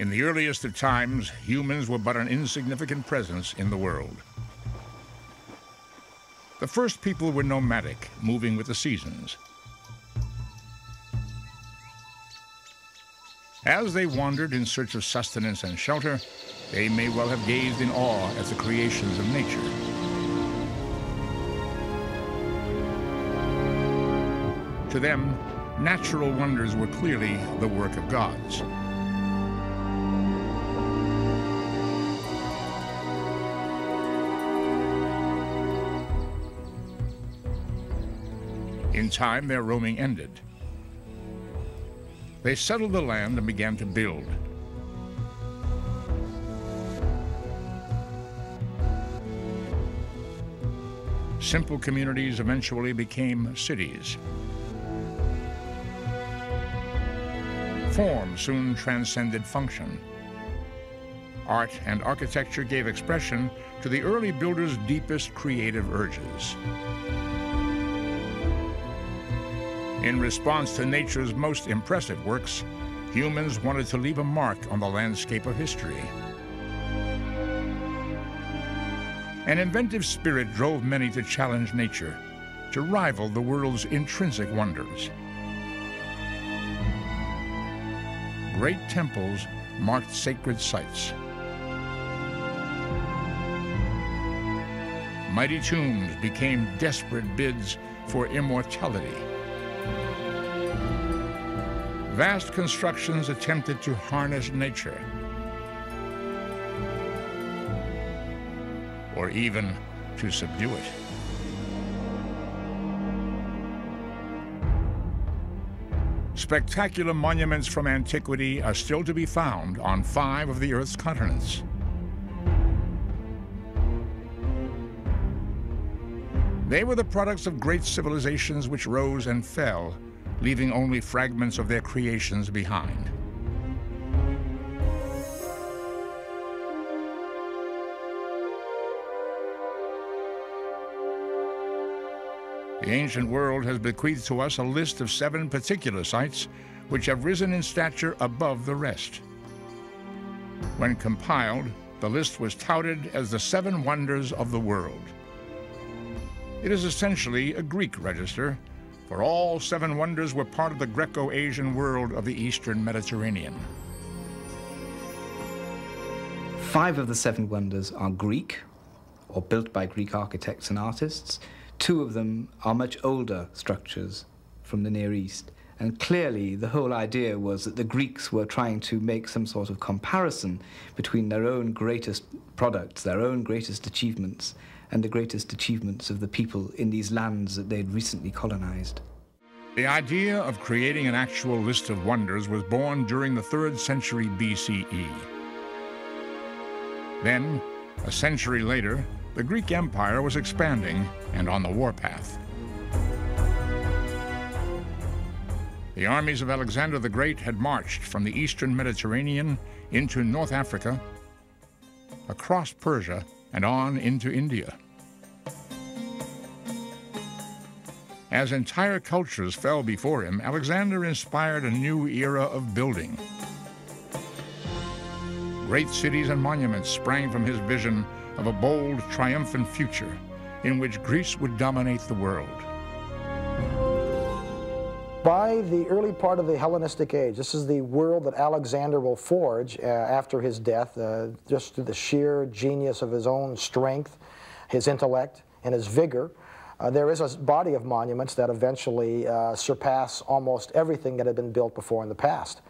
In the earliest of times, humans were but an insignificant presence in the world. The first people were nomadic, moving with the seasons. As they wandered in search of sustenance and shelter, they may well have gazed in awe at the creations of nature. To them, natural wonders were clearly the work of gods. Time, their roaming ended. They settled the land and began to build. Simple communities eventually became cities. Form soon transcended function. Art and architecture gave expression to the early builders' deepest creative urges. In response to nature's most impressive works, humans wanted to leave a mark on the landscape of history. An inventive spirit drove many to challenge nature, to rival the world's intrinsic wonders. Great temples marked sacred sites. Mighty tombs became desperate bids for immortality. Vast constructions attempted to harness nature, or even to subdue it. Spectacular monuments from antiquity are still to be found on five of the Earth's continents. They were the products of great civilizations which rose and fell leaving only fragments of their creations behind. The ancient world has bequeathed to us a list of seven particular sites which have risen in stature above the rest. When compiled, the list was touted as the seven wonders of the world. It is essentially a Greek register for all seven wonders were part of the Greco-Asian world of the Eastern Mediterranean. Five of the seven wonders are Greek, or built by Greek architects and artists. Two of them are much older structures from the Near East. And clearly, the whole idea was that the Greeks were trying to make some sort of comparison between their own greatest products, their own greatest achievements, and the greatest achievements of the people in these lands that they'd recently colonized. The idea of creating an actual list of wonders was born during the 3rd century BCE. Then, a century later, the Greek Empire was expanding and on the warpath. The armies of Alexander the Great had marched from the eastern Mediterranean into North Africa, across Persia, and on into India. As entire cultures fell before him, Alexander inspired a new era of building. Great cities and monuments sprang from his vision of a bold, triumphant future in which Greece would dominate the world. By the early part of the Hellenistic age, this is the world that Alexander will forge uh, after his death, uh, just through the sheer genius of his own strength, his intellect, and his vigor. Uh, there is a body of monuments that eventually uh, surpass almost everything that had been built before in the past.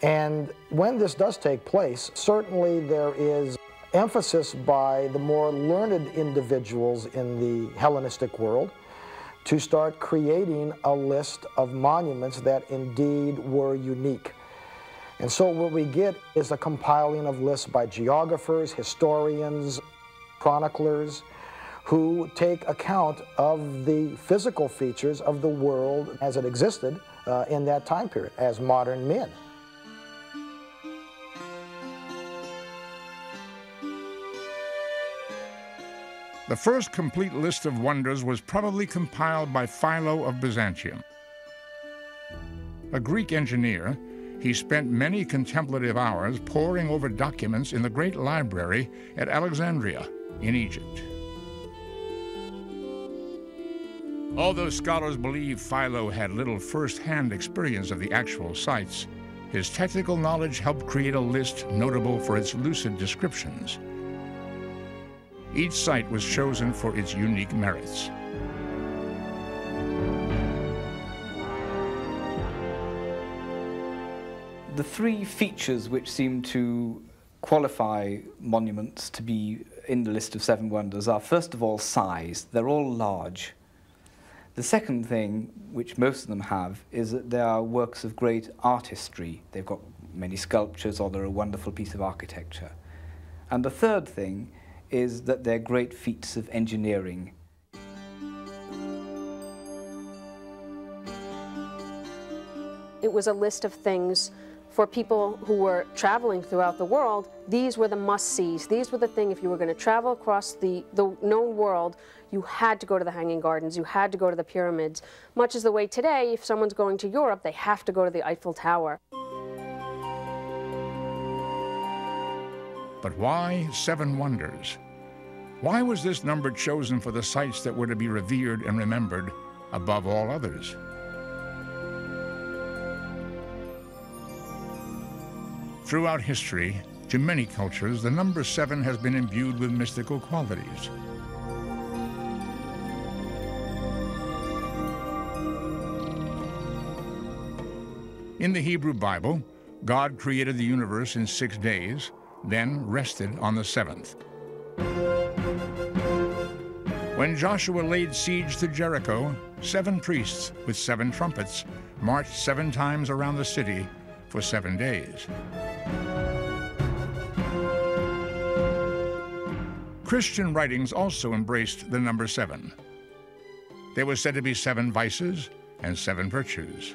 And when this does take place, certainly there is emphasis by the more learned individuals in the Hellenistic world to start creating a list of monuments that indeed were unique. And so what we get is a compiling of lists by geographers, historians, chroniclers, who take account of the physical features of the world as it existed uh, in that time period as modern men. The first complete list of wonders was probably compiled by Philo of Byzantium. A Greek engineer, he spent many contemplative hours poring over documents in the great library at Alexandria in Egypt. Although scholars believe Philo had little first hand experience of the actual sites, his technical knowledge helped create a list notable for its lucid descriptions. Each site was chosen for its unique merits. The three features which seem to qualify monuments to be in the list of seven wonders are, first of all, size. They're all large. The second thing, which most of them have, is that they are works of great artistry. They've got many sculptures or they're a wonderful piece of architecture. And the third thing is that they're great feats of engineering. It was a list of things for people who were traveling throughout the world, these were the must-sees. These were the thing, if you were going to travel across the, the known world, you had to go to the Hanging Gardens, you had to go to the pyramids. Much as the way today, if someone's going to Europe, they have to go to the Eiffel Tower. But why seven wonders? Why was this number chosen for the sites that were to be revered and remembered above all others? Throughout history, to many cultures, the number seven has been imbued with mystical qualities. In the Hebrew Bible, God created the universe in six days, then rested on the seventh. When Joshua laid siege to Jericho, seven priests with seven trumpets marched seven times around the city for seven days. Christian writings also embraced the number seven. There was said to be seven vices and seven virtues.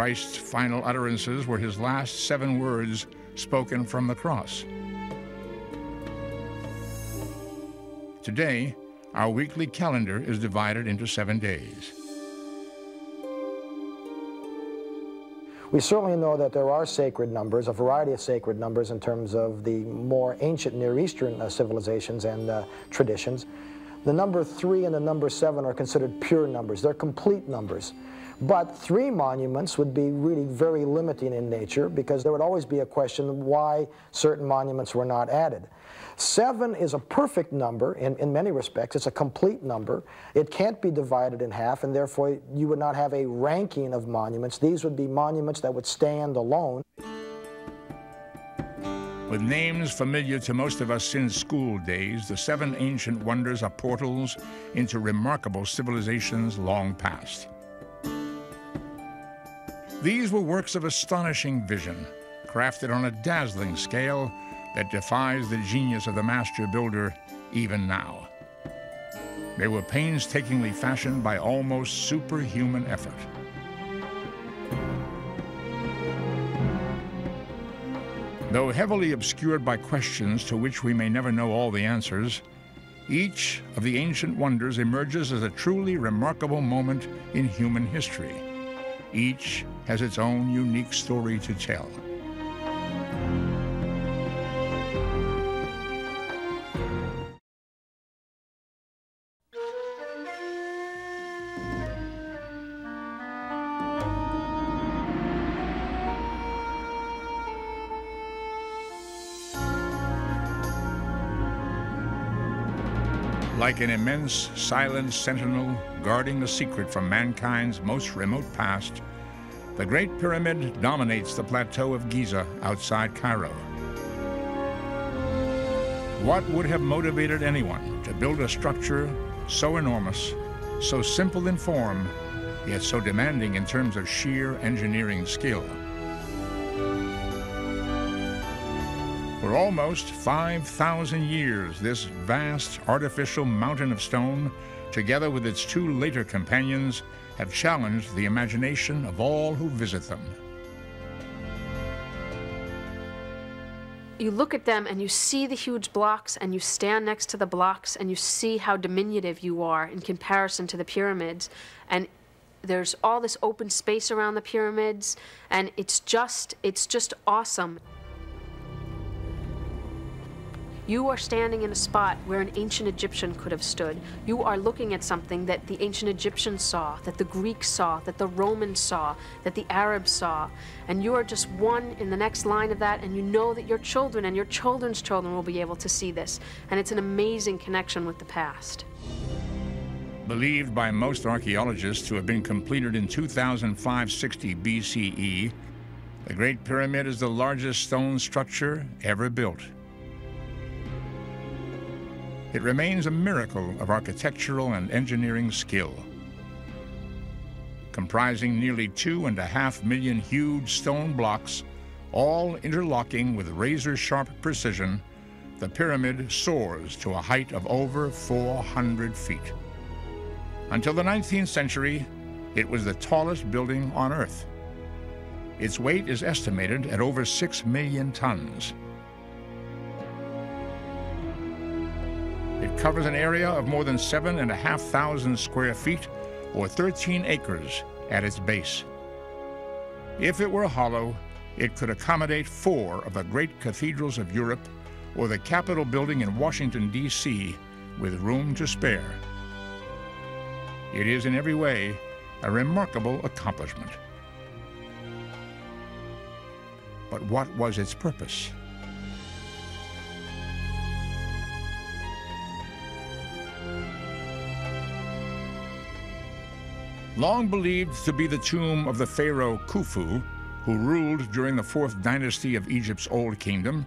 Christ's final utterances were his last seven words spoken from the cross. Today, our weekly calendar is divided into seven days. We certainly know that there are sacred numbers, a variety of sacred numbers in terms of the more ancient Near Eastern uh, civilizations and uh, traditions. The number three and the number seven are considered pure numbers. They're complete numbers. But three monuments would be really very limiting in nature because there would always be a question why certain monuments were not added. Seven is a perfect number in, in many respects. It's a complete number. It can't be divided in half, and therefore you would not have a ranking of monuments. These would be monuments that would stand alone. With names familiar to most of us since school days, the seven ancient wonders are portals into remarkable civilizations long past. These were works of astonishing vision, crafted on a dazzling scale that defies the genius of the master builder even now. They were painstakingly fashioned by almost superhuman effort. Though heavily obscured by questions to which we may never know all the answers, each of the ancient wonders emerges as a truly remarkable moment in human history. Each has its own unique story to tell. Like an immense, silent sentinel guarding the secret from mankind's most remote past, the Great Pyramid dominates the plateau of Giza outside Cairo. What would have motivated anyone to build a structure so enormous, so simple in form, yet so demanding in terms of sheer engineering skill? For almost 5,000 years, this vast artificial mountain of stone, together with its two later companions, have challenged the imagination of all who visit them. You look at them and you see the huge blocks, and you stand next to the blocks, and you see how diminutive you are in comparison to the pyramids. And there's all this open space around the pyramids, and it's just it's just awesome. You are standing in a spot where an ancient Egyptian could have stood. You are looking at something that the ancient Egyptians saw, that the Greeks saw, that the Romans saw, that the Arabs saw. And you are just one in the next line of that, and you know that your children and your children's children will be able to see this. And it's an amazing connection with the past. Believed by most archaeologists to have been completed in 2560 BCE, the Great Pyramid is the largest stone structure ever built. It remains a miracle of architectural and engineering skill. Comprising nearly two and a half million huge stone blocks, all interlocking with razor sharp precision, the pyramid soars to a height of over 400 feet. Until the 19th century, it was the tallest building on Earth. Its weight is estimated at over 6 million tons. Covers an area of more than 7,500 square feet, or 13 acres, at its base. If it were hollow, it could accommodate four of the great cathedrals of Europe or the Capitol building in Washington, D.C., with room to spare. It is in every way a remarkable accomplishment. But what was its purpose? Long believed to be the tomb of the pharaoh Khufu, who ruled during the fourth dynasty of Egypt's Old Kingdom,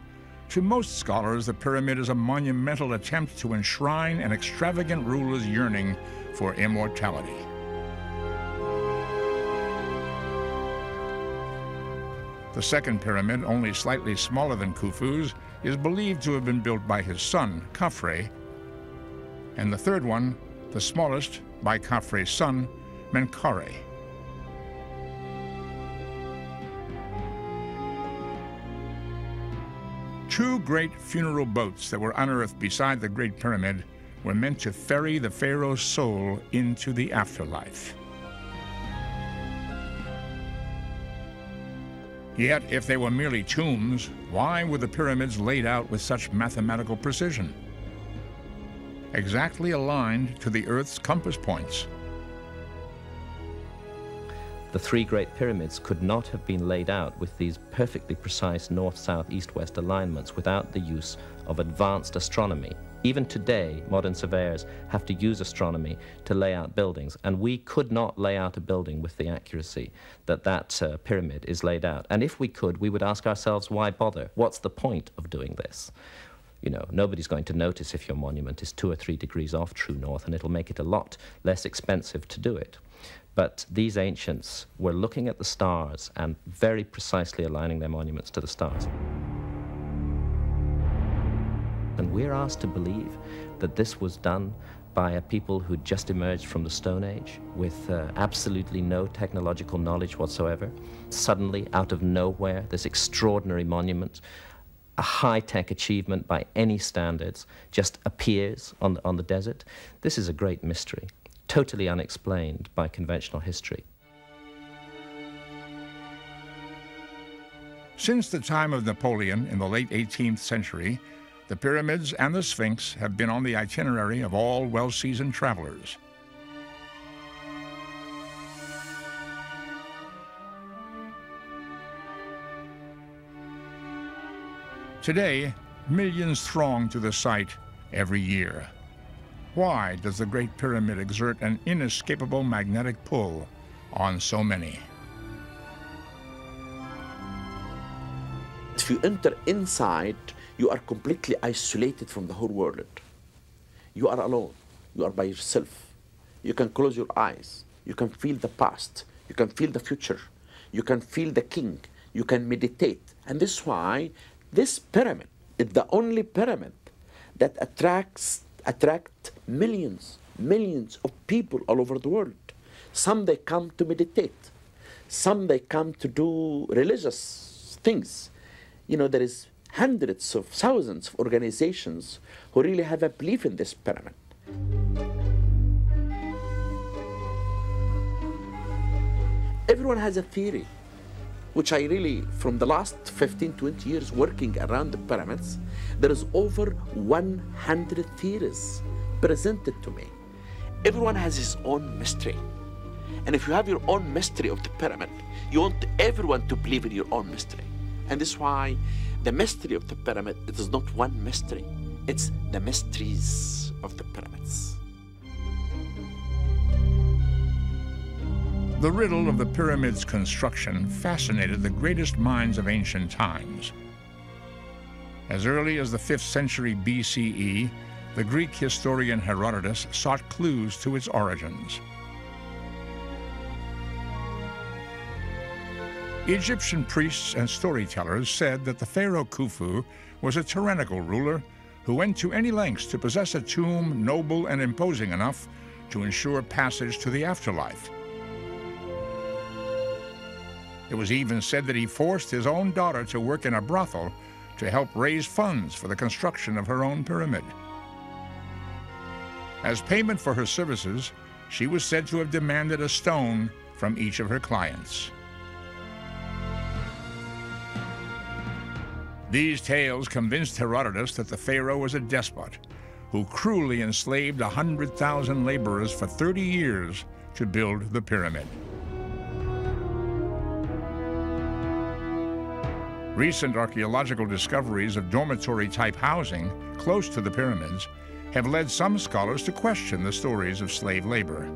to most scholars, the pyramid is a monumental attempt to enshrine an extravagant ruler's yearning for immortality. The second pyramid, only slightly smaller than Khufu's, is believed to have been built by his son, Khafre. And the third one, the smallest, by Khafre's son, Menkaure. Two great funeral boats that were unearthed beside the Great Pyramid were meant to ferry the pharaoh's soul into the afterlife. Yet, if they were merely tombs, why were the pyramids laid out with such mathematical precision? Exactly aligned to the Earth's compass points. The three Great Pyramids could not have been laid out with these perfectly precise north, south, east, west alignments without the use of advanced astronomy. Even today, modern surveyors have to use astronomy to lay out buildings, and we could not lay out a building with the accuracy that that uh, pyramid is laid out. And if we could, we would ask ourselves, why bother? What's the point of doing this? You know, nobody's going to notice if your monument is two or three degrees off true north, and it'll make it a lot less expensive to do it. But these ancients were looking at the stars and very precisely aligning their monuments to the stars. And we're asked to believe that this was done by a people who just emerged from the Stone Age with uh, absolutely no technological knowledge whatsoever. Suddenly, out of nowhere, this extraordinary monument, a high tech achievement by any standards, just appears on the, on the desert. This is a great mystery totally unexplained by conventional history. Since the time of Napoleon in the late 18th century, the pyramids and the Sphinx have been on the itinerary of all well seasoned travelers. Today, millions throng to the site every year. Why does the Great Pyramid exert an inescapable magnetic pull on so many? If you enter inside, you are completely isolated from the whole world. You are alone. You are by yourself. You can close your eyes. You can feel the past. You can feel the future. You can feel the king. You can meditate. And this is why this pyramid is the only pyramid that attracts attract millions, millions of people all over the world. Some they come to meditate, some they come to do religious things. You know, there is hundreds of thousands of organizations who really have a belief in this pyramid. Everyone has a theory, which I really, from the last 15, 20 years working around the pyramids, there is over 100 theories presented to me. Everyone has his own mystery. And if you have your own mystery of the pyramid, you want everyone to believe in your own mystery. And this is why the mystery of the pyramid it is not one mystery, it's the mysteries of the pyramids. The riddle of the pyramid's construction fascinated the greatest minds of ancient times. As early as the 5th century BCE, the Greek historian Herodotus sought clues to its origins. Egyptian priests and storytellers said that the pharaoh Khufu was a tyrannical ruler who went to any lengths to possess a tomb noble and imposing enough to ensure passage to the afterlife. It was even said that he forced his own daughter to work in a brothel to help raise funds for the construction of her own pyramid. As payment for her services, she was said to have demanded a stone from each of her clients. These tales convinced Herodotus that the pharaoh was a despot who cruelly enslaved 100,000 laborers for 30 years to build the pyramid. Recent archaeological discoveries of dormitory-type housing close to the pyramids have led some scholars to question the stories of slave labor.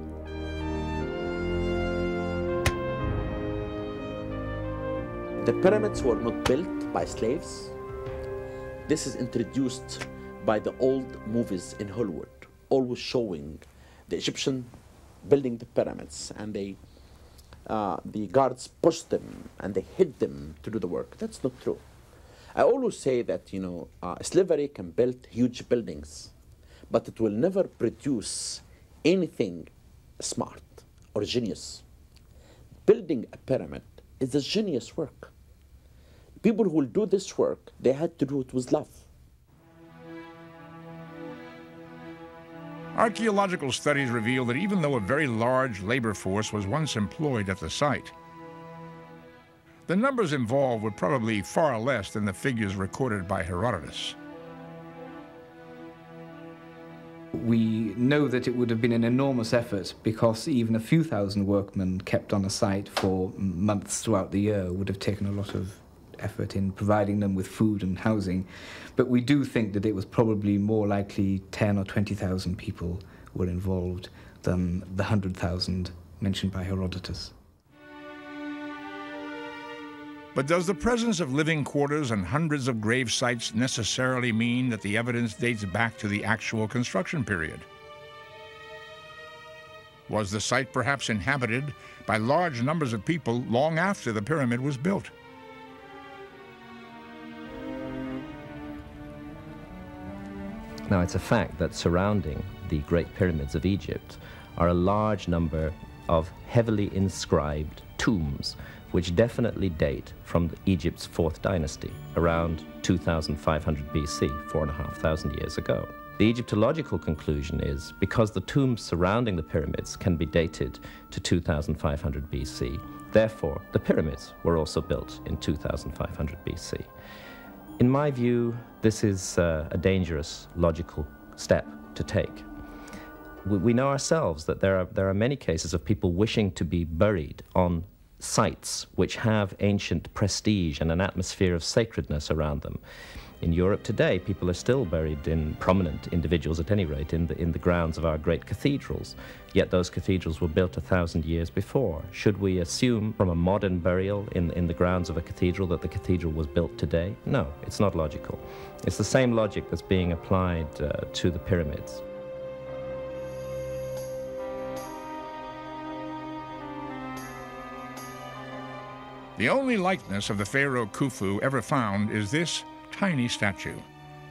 The pyramids were not built by slaves. This is introduced by the old movies in Hollywood, always showing the Egyptian building the pyramids and they uh, the guards pushed them and they hid them to do the work. That's not true. I always say that you know uh, slavery can build huge buildings, but it will never produce anything smart or genius. Building a pyramid is a genius work. People who will do this work, they had to do it with love. Archaeological studies reveal that even though a very large labor force was once employed at the site, the numbers involved were probably far less than the figures recorded by Herodotus. We know that it would have been an enormous effort because even a few thousand workmen kept on a site for months throughout the year would have taken a lot of effort in providing them with food and housing. But we do think that it was probably more likely 10 or 20,000 people were involved than the 100,000 mentioned by Herodotus. But does the presence of living quarters and hundreds of grave sites necessarily mean that the evidence dates back to the actual construction period? Was the site perhaps inhabited by large numbers of people long after the pyramid was built? Now, it's a fact that surrounding the Great Pyramids of Egypt are a large number of heavily inscribed tombs, which definitely date from Egypt's fourth dynasty, around 2500 BC, four and a half thousand years ago. The Egyptological conclusion is because the tombs surrounding the pyramids can be dated to 2500 BC, therefore the pyramids were also built in 2500 BC. In my view, this is uh, a dangerous logical step to take. We, we know ourselves that there are, there are many cases of people wishing to be buried on sites which have ancient prestige and an atmosphere of sacredness around them. In Europe today, people are still buried in prominent individuals, at any rate, in the, in the grounds of our great cathedrals. Yet those cathedrals were built a thousand years before. Should we assume from a modern burial in, in the grounds of a cathedral that the cathedral was built today? No, it's not logical. It's the same logic that's being applied uh, to the pyramids. The only likeness of the pharaoh Khufu ever found is this tiny statue,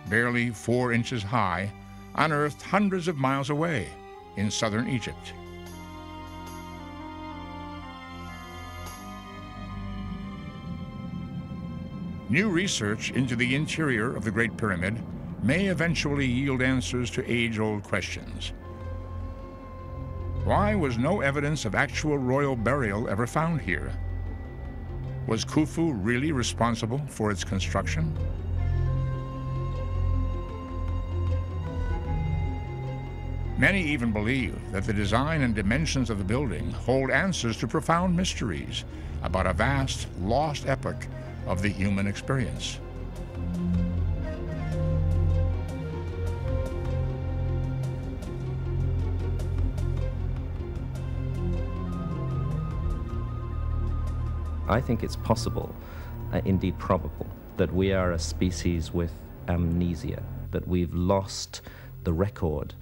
barely four inches high, unearthed hundreds of miles away in southern Egypt. New research into the interior of the Great Pyramid may eventually yield answers to age-old questions. Why was no evidence of actual royal burial ever found here? Was Khufu really responsible for its construction? Many even believe that the design and dimensions of the building hold answers to profound mysteries about a vast, lost epoch of the human experience. I think it's possible, uh, indeed probable, that we are a species with amnesia, that we've lost the record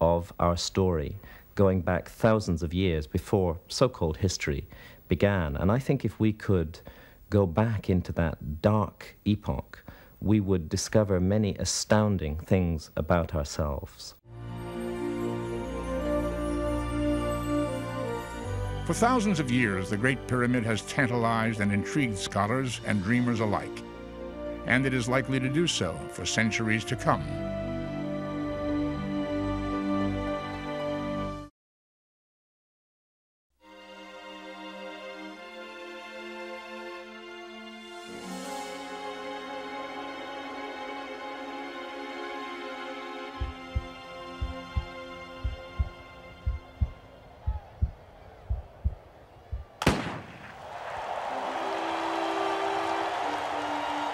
of our story going back thousands of years before so called history began. And I think if we could go back into that dark epoch, we would discover many astounding things about ourselves. For thousands of years, the Great Pyramid has tantalized and intrigued scholars and dreamers alike, and it is likely to do so for centuries to come.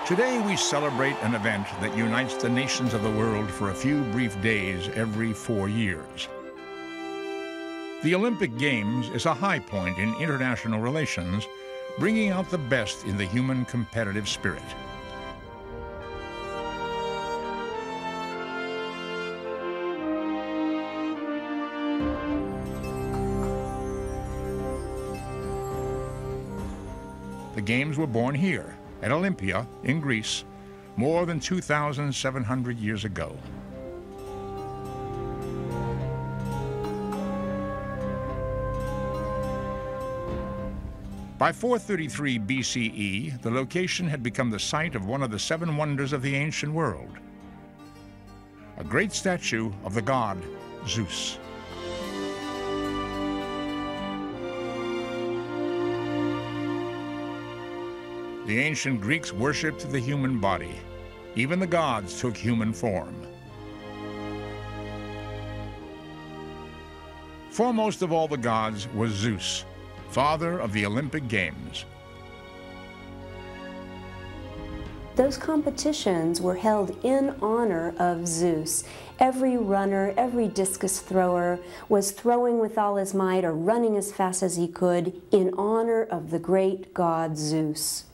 Today we celebrate an event that unites the nations of the world for a few brief days every four years. The Olympic Games is a high point in international relations, bringing out the best in the human competitive spirit. The Games were born here, at Olympia in Greece more than 2,700 years ago. By 433 BCE, the location had become the site of one of the seven wonders of the ancient world, a great statue of the god Zeus. The ancient Greeks worshipped the human body. Even the gods took human form. Foremost of all the gods was Zeus, father of the Olympic Games. Those competitions were held in honor of Zeus. Every runner, every discus thrower was throwing with all his might or running as fast as he could in honor of the great god Zeus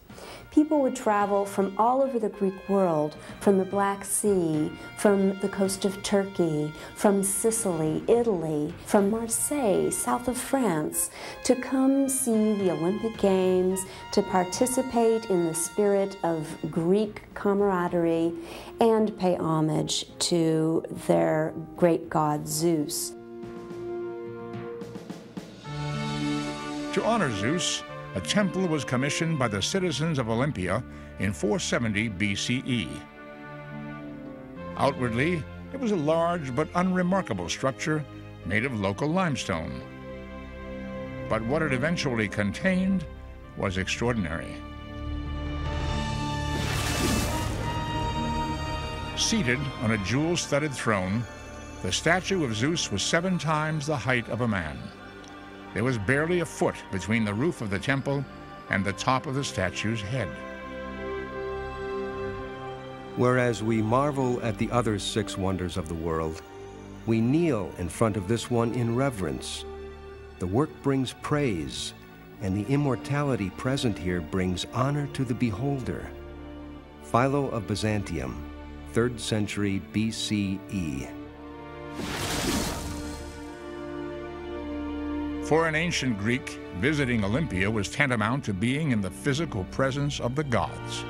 people would travel from all over the Greek world, from the Black Sea, from the coast of Turkey, from Sicily, Italy, from Marseille, south of France, to come see the Olympic Games, to participate in the spirit of Greek camaraderie, and pay homage to their great god Zeus. To honor Zeus, a temple was commissioned by the citizens of Olympia in 470 BCE. Outwardly, it was a large but unremarkable structure made of local limestone. But what it eventually contained was extraordinary. Seated on a jewel-studded throne, the statue of Zeus was seven times the height of a man. There was barely a foot between the roof of the temple and the top of the statue's head. Whereas we marvel at the other six wonders of the world, we kneel in front of this one in reverence. The work brings praise, and the immortality present here brings honor to the beholder. Philo of Byzantium, 3rd century BCE. For an ancient Greek, visiting Olympia was tantamount to being in the physical presence of the gods.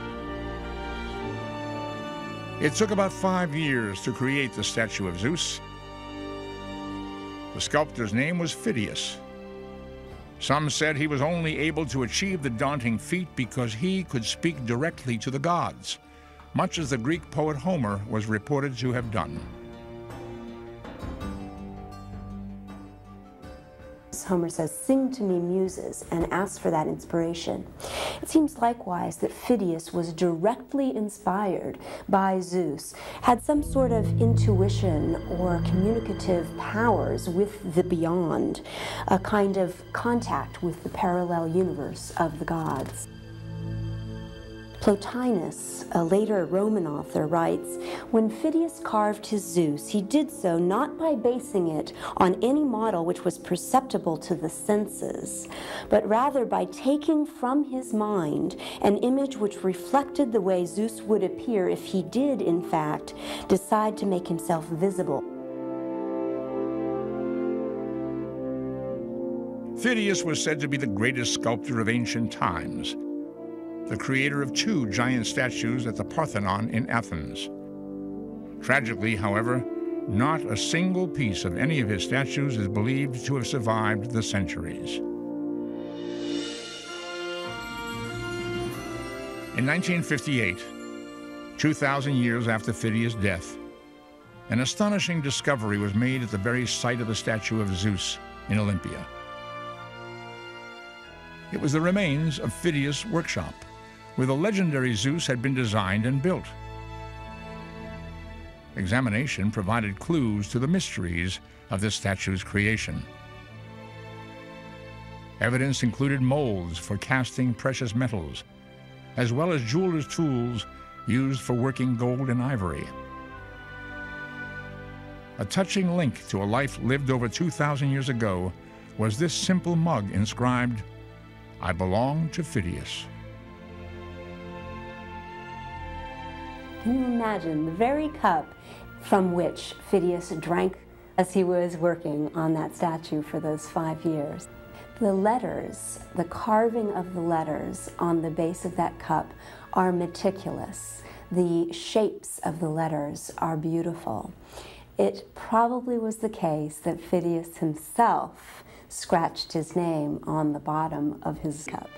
It took about five years to create the statue of Zeus. The sculptor's name was Phidias. Some said he was only able to achieve the daunting feat because he could speak directly to the gods, much as the Greek poet Homer was reported to have done. Homer says, Sing to me, muses, and ask for that inspiration. It seems likewise that Phidias was directly inspired by Zeus, had some sort of intuition or communicative powers with the beyond, a kind of contact with the parallel universe of the gods. Plotinus, a later Roman author, writes When Phidias carved his Zeus, he did so not by basing it on any model which was perceptible to the senses, but rather by taking from his mind an image which reflected the way Zeus would appear if he did, in fact, decide to make himself visible. Phidias was said to be the greatest sculptor of ancient times the creator of two giant statues at the Parthenon in Athens. Tragically, however, not a single piece of any of his statues is believed to have survived the centuries. In 1958, 2,000 years after Phidias' death, an astonishing discovery was made at the very site of the statue of Zeus in Olympia. It was the remains of Phidias' workshop where the legendary Zeus had been designed and built. Examination provided clues to the mysteries of the statue's creation. Evidence included molds for casting precious metals, as well as jeweler's tools used for working gold and ivory. A touching link to a life lived over 2,000 years ago was this simple mug inscribed, I belong to Phidias. Can you imagine the very cup from which Phidias drank as he was working on that statue for those five years? The letters, the carving of the letters on the base of that cup are meticulous. The shapes of the letters are beautiful. It probably was the case that Phidias himself scratched his name on the bottom of his cup.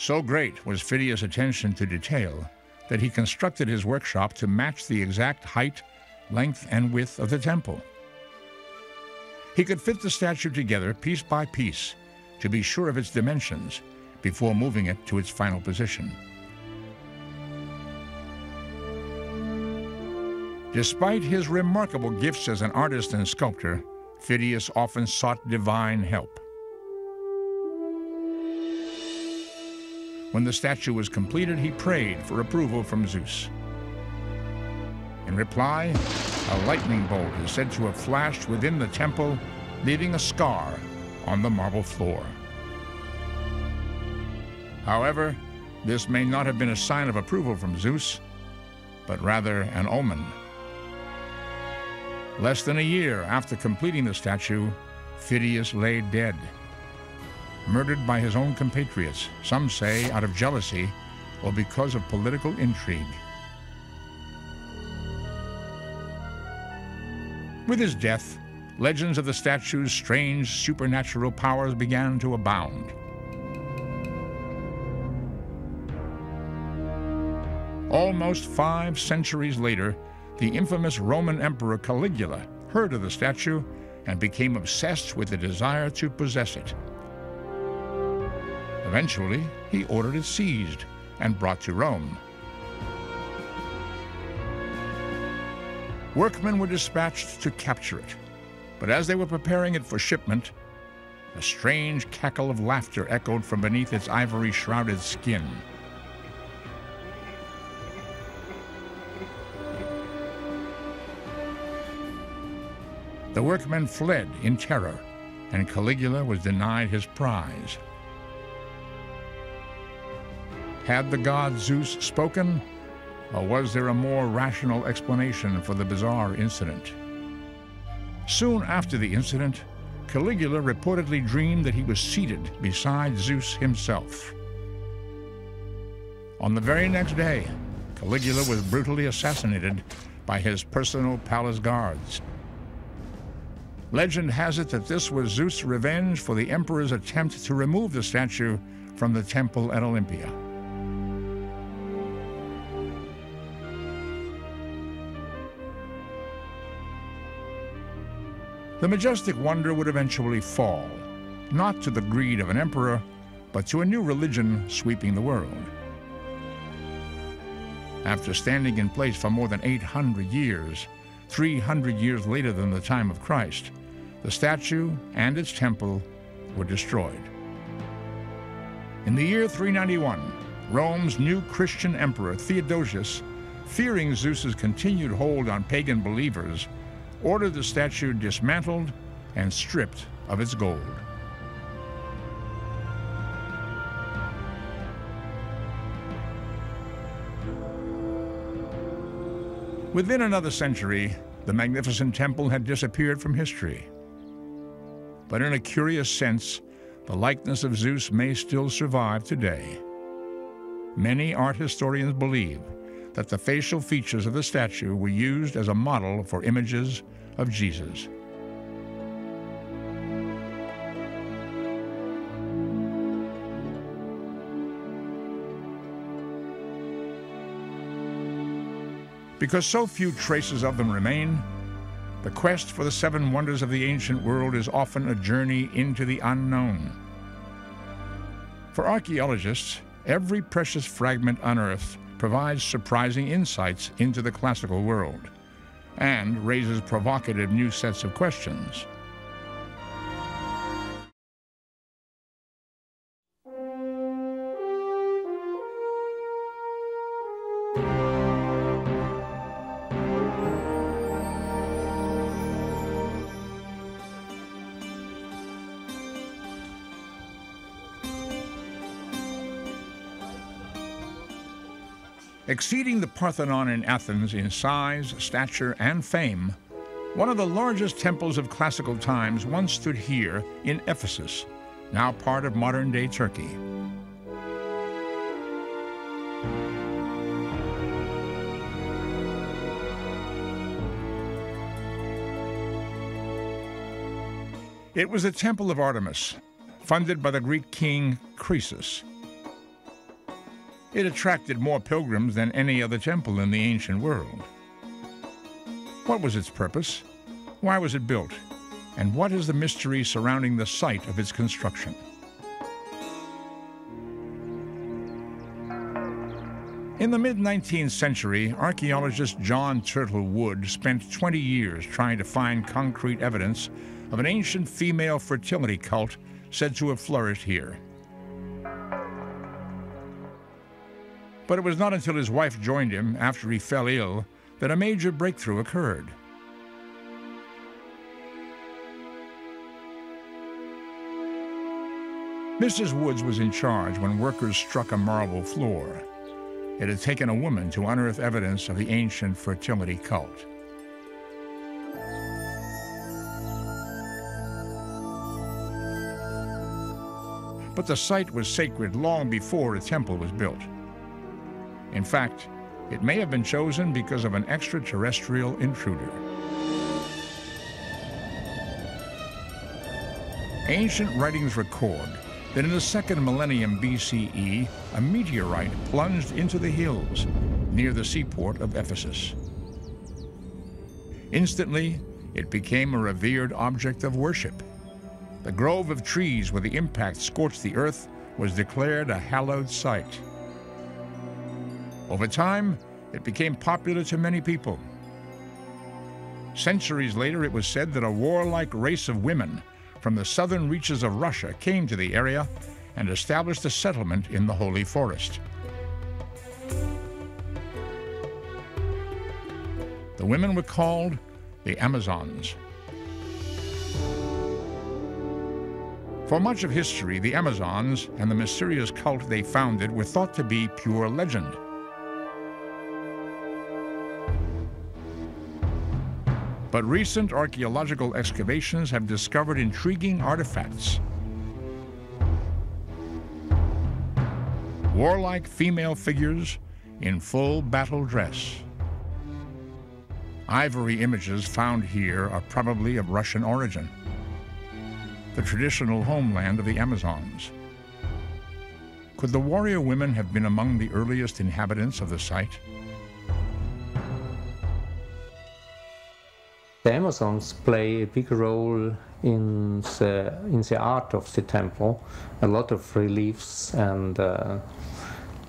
So great was Phidias' attention to detail that he constructed his workshop to match the exact height, length, and width of the temple. He could fit the statue together piece by piece to be sure of its dimensions before moving it to its final position. Despite his remarkable gifts as an artist and sculptor, Phidias often sought divine help. When the statue was completed, he prayed for approval from Zeus. In reply, a lightning bolt is said to have flashed within the temple, leaving a scar on the marble floor. However, this may not have been a sign of approval from Zeus, but rather an omen. Less than a year after completing the statue, Phidias lay dead murdered by his own compatriots, some say out of jealousy or because of political intrigue. With his death, legends of the statue's strange supernatural powers began to abound. Almost five centuries later, the infamous Roman Emperor Caligula heard of the statue and became obsessed with the desire to possess it. Eventually, he ordered it seized and brought to Rome. Workmen were dispatched to capture it, but as they were preparing it for shipment, a strange cackle of laughter echoed from beneath its ivory shrouded skin. The workmen fled in terror, and Caligula was denied his prize. Had the god Zeus spoken, or was there a more rational explanation for the bizarre incident? Soon after the incident, Caligula reportedly dreamed that he was seated beside Zeus himself. On the very next day, Caligula was brutally assassinated by his personal palace guards. Legend has it that this was Zeus' revenge for the emperor's attempt to remove the statue from the temple at Olympia. The majestic wonder would eventually fall, not to the greed of an emperor, but to a new religion sweeping the world. After standing in place for more than 800 years, 300 years later than the time of Christ, the statue and its temple were destroyed. In the year 391, Rome's new Christian emperor Theodosius, fearing Zeus's continued hold on pagan believers, ordered the statue dismantled and stripped of its gold. Within another century, the magnificent temple had disappeared from history. But in a curious sense, the likeness of Zeus may still survive today. Many art historians believe that the facial features of the statue were used as a model for images of Jesus. Because so few traces of them remain, the quest for the seven wonders of the ancient world is often a journey into the unknown. For archaeologists, every precious fragment unearthed provides surprising insights into the classical world and raises provocative new sets of questions. Exceeding the Parthenon in Athens in size, stature, and fame, one of the largest temples of classical times once stood here in Ephesus, now part of modern day Turkey. It was the Temple of Artemis, funded by the Greek king Croesus it attracted more pilgrims than any other temple in the ancient world. What was its purpose? Why was it built? And what is the mystery surrounding the site of its construction? In the mid 19th century, archaeologist John Turtle Wood spent 20 years trying to find concrete evidence of an ancient female fertility cult said to have flourished here. But it was not until his wife joined him after he fell ill that a major breakthrough occurred. Mrs. Woods was in charge when workers struck a marble floor. It had taken a woman to unearth evidence of the ancient fertility cult. But the site was sacred long before a temple was built. In fact, it may have been chosen because of an extraterrestrial intruder. Ancient writings record that in the second millennium BCE, a meteorite plunged into the hills near the seaport of Ephesus. Instantly, it became a revered object of worship. The grove of trees where the impact scorched the earth was declared a hallowed site. Over time, it became popular to many people. Centuries later, it was said that a warlike race of women from the southern reaches of Russia came to the area and established a settlement in the Holy Forest. The women were called the Amazons. For much of history, the Amazons and the mysterious cult they founded were thought to be pure legend. But recent archaeological excavations have discovered intriguing artifacts. Warlike female figures in full battle dress. Ivory images found here are probably of Russian origin, the traditional homeland of the Amazons. Could the warrior women have been among the earliest inhabitants of the site? The Amazons play a big role in the, in the art of the temple. A lot of reliefs and, uh,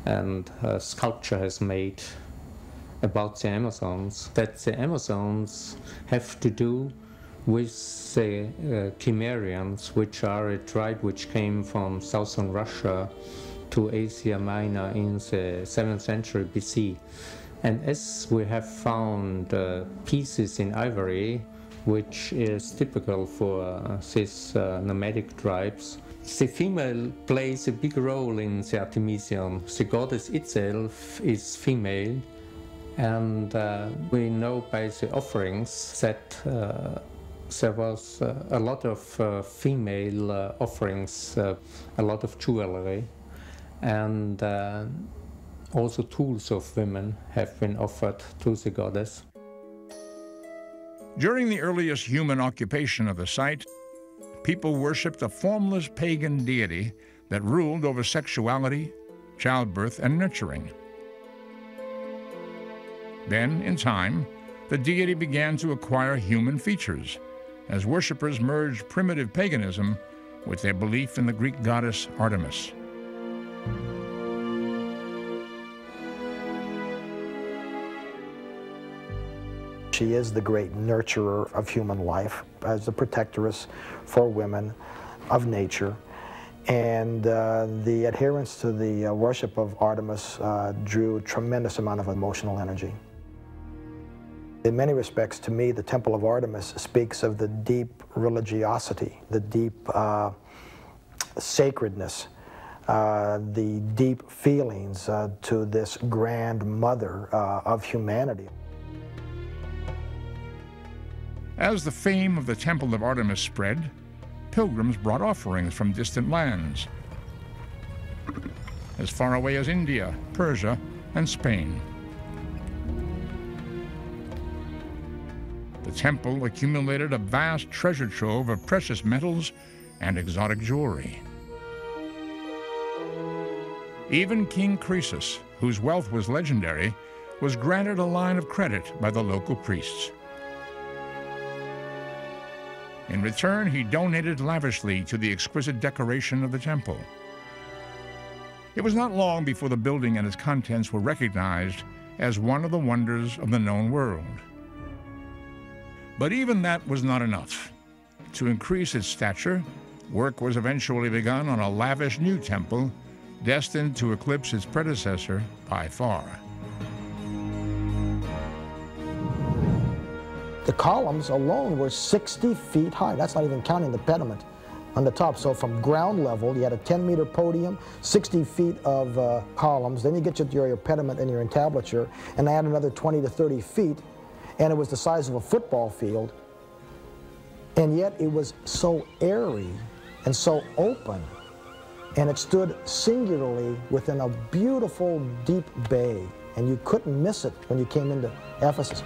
and uh, sculpture has made about the Amazons, that the Amazons have to do with the uh, Cimmerians, which are a tribe which came from southern Russia to Asia Minor in the 7th century BC. And as we have found uh, pieces in ivory, which is typical for uh, these uh, nomadic tribes, the female plays a big role in the Artemision. The goddess itself is female, and uh, we know by the offerings that uh, there was uh, a lot of female offerings, a lot of jewelry, and also tools of women have been offered to the goddess. During the earliest human occupation of the site, people worshipped a formless pagan deity that ruled over sexuality, childbirth, and nurturing. Then, in time, the deity began to acquire human features as worshippers merged primitive paganism with their belief in the Greek goddess Artemis. She is the great nurturer of human life as the protectress for women of nature. And uh, the adherence to the uh, worship of Artemis uh, drew a tremendous amount of emotional energy. In many respects, to me, the Temple of Artemis speaks of the deep religiosity, the deep uh, sacredness, uh, the deep feelings uh, to this grand mother of humanity. As the fame of the Temple of Artemis spread, pilgrims brought offerings from distant lands, as far away as India, Persia, and Spain. The temple accumulated a vast treasure trove of precious metals and exotic jewelry. Even King Croesus, whose wealth was legendary, was granted a line of credit by the local priests. In return, he donated lavishly to the exquisite decoration of the temple. It was not long before the building and its contents were recognized as one of the wonders of the known world. But even that was not enough. To increase its stature, work was eventually begun on a lavish new temple destined to eclipse its predecessor by far. The columns alone were 60 feet high. That's not even counting the pediment on the top. So from ground level, you had a 10 meter podium, 60 feet of uh, columns. Then you get your, your pediment and your entablature, and add another 20 to 30 feet, and it was the size of a football field. And yet it was so airy and so open. And it stood singularly within a beautiful deep bay, and you couldn't miss it when you came into Ephesus.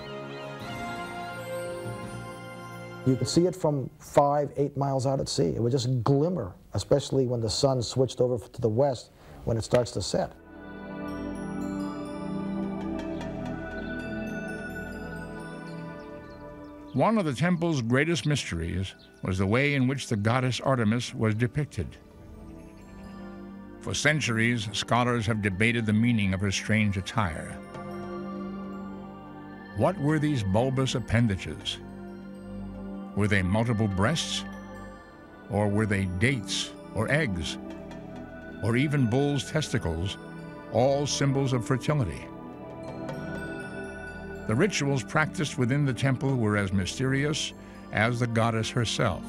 You could see it from five, eight miles out at sea. It would just glimmer, especially when the sun switched over to the west when it starts to set. One of the temple's greatest mysteries was the way in which the goddess Artemis was depicted. For centuries, scholars have debated the meaning of her strange attire. What were these bulbous appendages? Were they multiple breasts? Or were they dates or eggs? Or even bull's testicles, all symbols of fertility? The rituals practiced within the temple were as mysterious as the goddess herself.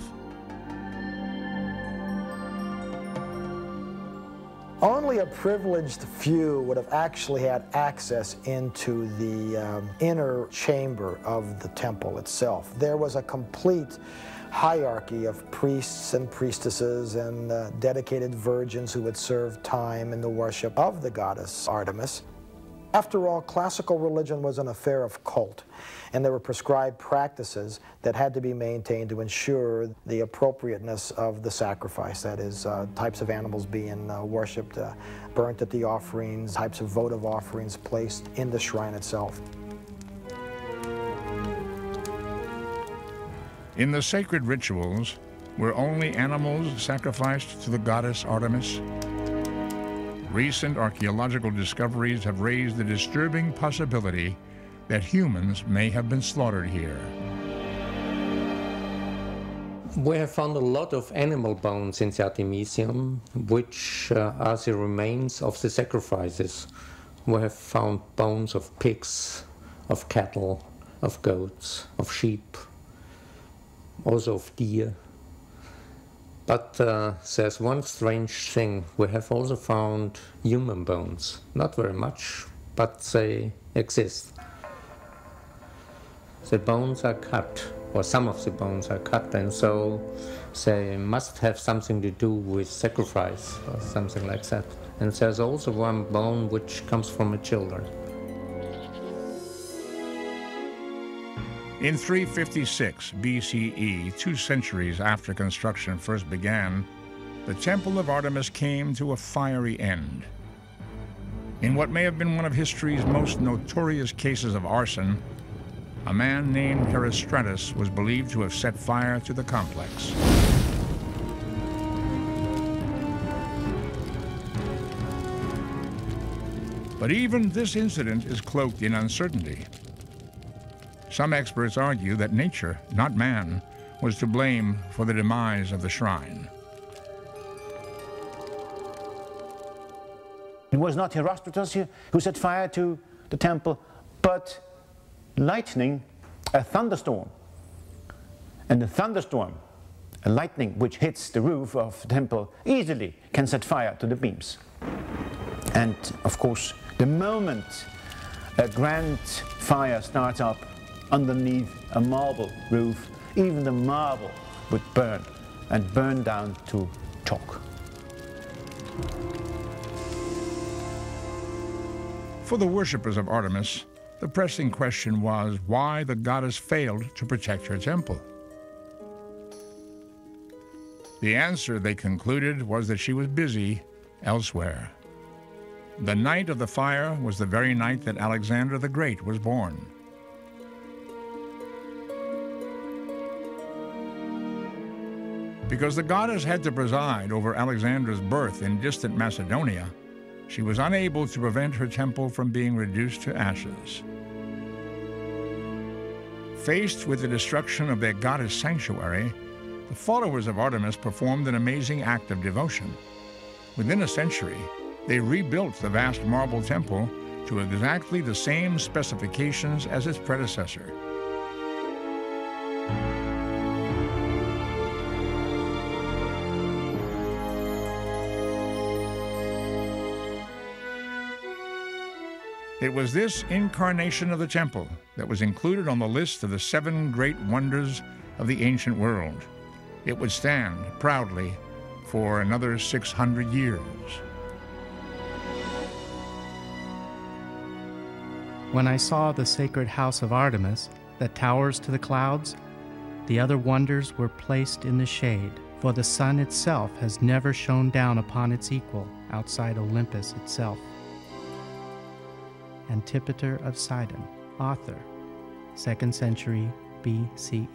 Only a privileged few would have actually had access into the um, inner chamber of the temple itself. There was a complete hierarchy of priests and priestesses and uh, dedicated virgins who would serve time in the worship of the goddess Artemis. After all, classical religion was an affair of cult, and there were prescribed practices that had to be maintained to ensure the appropriateness of the sacrifice, that is, uh, types of animals being uh, worshipped, uh, burnt at the offerings, types of votive offerings placed in the shrine itself. In the sacred rituals, were only animals sacrificed to the goddess Artemis? Recent archaeological discoveries have raised the disturbing possibility that humans may have been slaughtered here. We have found a lot of animal bones in the Artemisium, which uh, are the remains of the sacrifices. We have found bones of pigs, of cattle, of goats, of sheep, also of deer. But uh, there's one strange thing. We have also found human bones. Not very much, but they exist. The bones are cut, or some of the bones are cut, and so they must have something to do with sacrifice or something like that. And there's also one bone which comes from a children. In 356 BCE, two centuries after construction first began, the Temple of Artemis came to a fiery end. In what may have been one of history's most notorious cases of arson, a man named Herostratus was believed to have set fire to the complex. But even this incident is cloaked in uncertainty. Some experts argue that nature, not man, was to blame for the demise of the shrine. It was not Herostratus who set fire to the temple, but lightning, a thunderstorm. And the thunderstorm, a lightning which hits the roof of the temple, easily can set fire to the beams. And of course, the moment a grand fire starts up, underneath a marble roof, even the marble would burn and burn down to chalk. For the worshippers of Artemis, the pressing question was why the goddess failed to protect her temple. The answer, they concluded, was that she was busy elsewhere. The night of the fire was the very night that Alexander the Great was born. Because the goddess had to preside over Alexander's birth in distant Macedonia, she was unable to prevent her temple from being reduced to ashes. Faced with the destruction of their goddess sanctuary, the followers of Artemis performed an amazing act of devotion. Within a century, they rebuilt the vast marble temple to exactly the same specifications as its predecessor. It was this incarnation of the temple that was included on the list of the seven great wonders of the ancient world. It would stand proudly for another 600 years. When I saw the sacred house of Artemis that towers to the clouds, the other wonders were placed in the shade, for the sun itself has never shone down upon its equal outside Olympus itself. Antipater of Sidon, author, 2nd century BCE.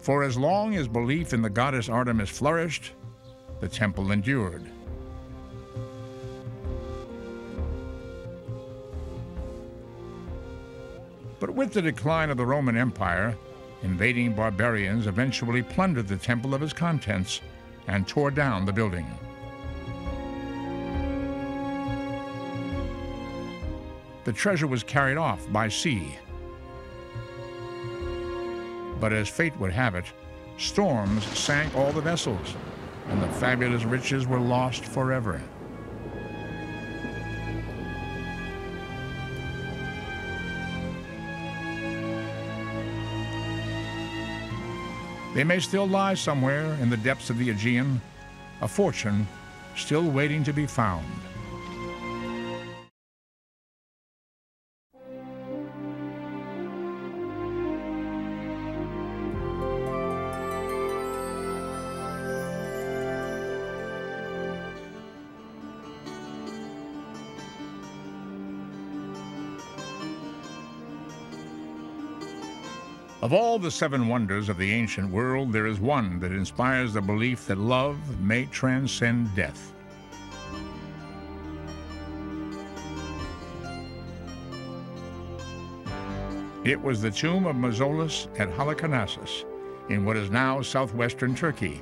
For as long as belief in the goddess Artemis flourished, the temple endured. But with the decline of the Roman Empire, invading barbarians eventually plundered the temple of its contents and tore down the building. The treasure was carried off by sea. But as fate would have it, storms sank all the vessels, and the fabulous riches were lost forever. They may still lie somewhere in the depths of the Aegean, a fortune still waiting to be found. Of all the seven wonders of the ancient world, there is one that inspires the belief that love may transcend death. It was the tomb of Mausolus at Halicarnassus in what is now southwestern Turkey,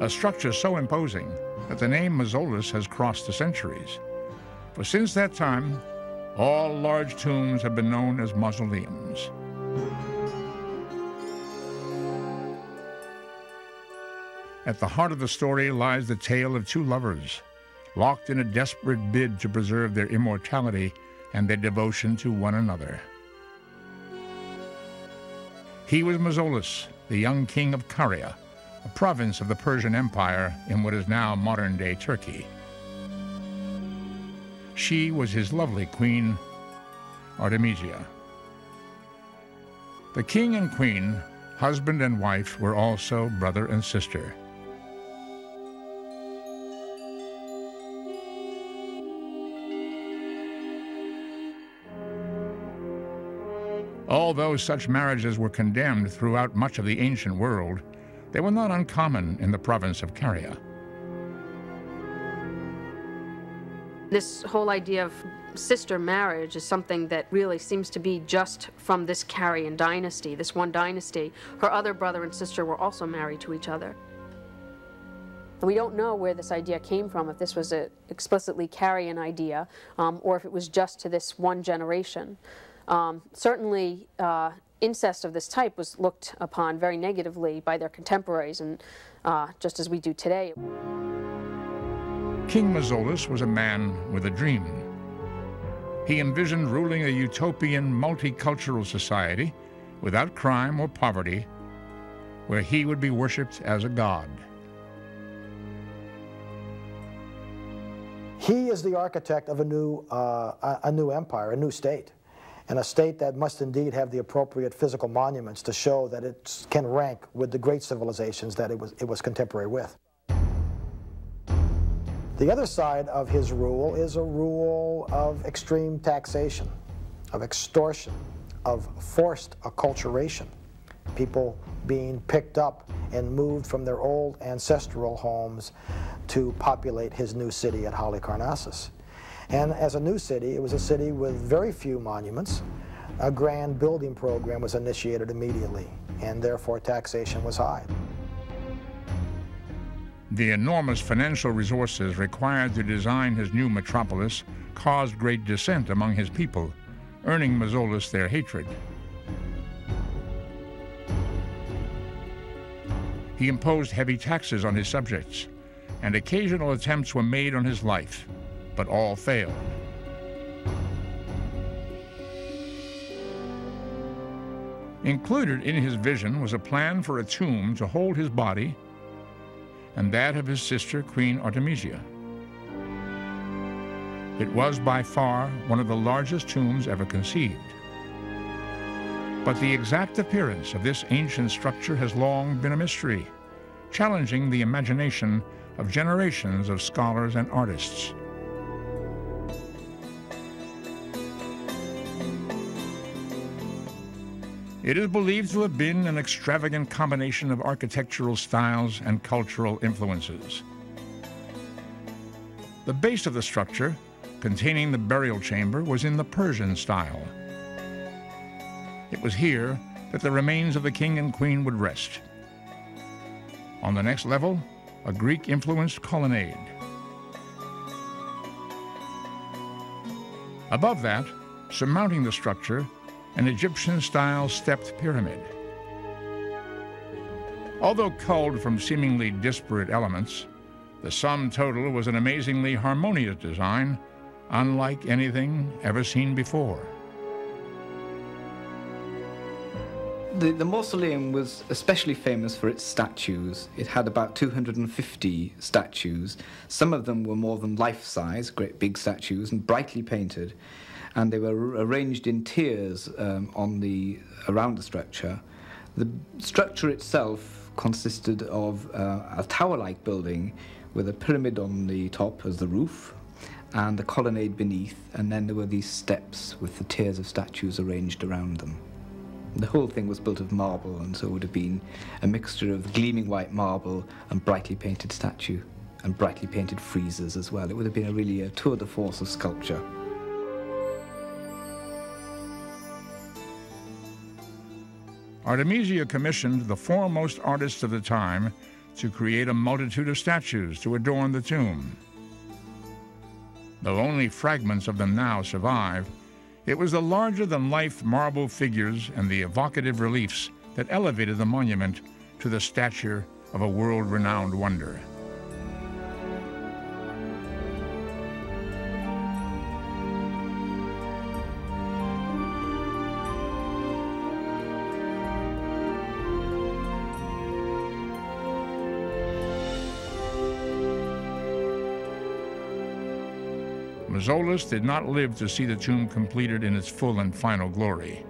a structure so imposing that the name Mausolus has crossed the centuries. For since that time, all large tombs have been known as mausoleums. At the heart of the story lies the tale of two lovers, locked in a desperate bid to preserve their immortality and their devotion to one another. He was Mausolus, the young king of Caria, a province of the Persian Empire in what is now modern-day Turkey. She was his lovely queen, Artemisia. The king and queen, husband and wife, were also brother and sister. Although such marriages were condemned throughout much of the ancient world, they were not uncommon in the province of Caria. This whole idea of sister marriage is something that really seems to be just from this Carian dynasty, this one dynasty. Her other brother and sister were also married to each other. We don't know where this idea came from, if this was an explicitly Carian idea, um, or if it was just to this one generation. Um, certainly, uh, incest of this type was looked upon very negatively by their contemporaries, and uh, just as we do today. King Mausolus was a man with a dream. He envisioned ruling a utopian multicultural society without crime or poverty, where he would be worshipped as a god. He is the architect of a new, uh, a, a new empire, a new state and a state that must indeed have the appropriate physical monuments to show that it can rank with the great civilizations that it was, it was contemporary with. The other side of his rule is a rule of extreme taxation, of extortion, of forced acculturation, people being picked up and moved from their old ancestral homes to populate his new city at Halicarnassus. And as a new city, it was a city with very few monuments. A grand building program was initiated immediately, and therefore taxation was high. The enormous financial resources required to design his new metropolis caused great dissent among his people, earning Mausolus their hatred. He imposed heavy taxes on his subjects, and occasional attempts were made on his life but all failed. Included in his vision was a plan for a tomb to hold his body and that of his sister, Queen Artemisia. It was by far one of the largest tombs ever conceived. But the exact appearance of this ancient structure has long been a mystery, challenging the imagination of generations of scholars and artists. It is believed to have been an extravagant combination of architectural styles and cultural influences. The base of the structure, containing the burial chamber, was in the Persian style. It was here that the remains of the king and queen would rest. On the next level, a Greek-influenced colonnade. Above that, surmounting the structure, an Egyptian-style stepped pyramid. Although culled from seemingly disparate elements, the sum total was an amazingly harmonious design, unlike anything ever seen before. The, the, mausoleum was especially famous for its statues. It had about 250 statues. Some of them were more than life-size, great big statues, and brightly painted and they were arranged in tiers um, on the around the structure. The structure itself consisted of uh, a tower-like building with a pyramid on the top as the roof and the colonnade beneath, and then there were these steps with the tiers of statues arranged around them. The whole thing was built of marble, and so would have been a mixture of gleaming white marble and brightly painted statue, and brightly painted friezes as well. It would have been a really a tour de force of sculpture. Artemisia commissioned the foremost artists of the time to create a multitude of statues to adorn the tomb. Though only fragments of them now survive, it was the larger-than-life marble figures and the evocative reliefs that elevated the monument to the stature of a world-renowned wonder. Mausolus did not live to see the tomb completed in its full and final glory.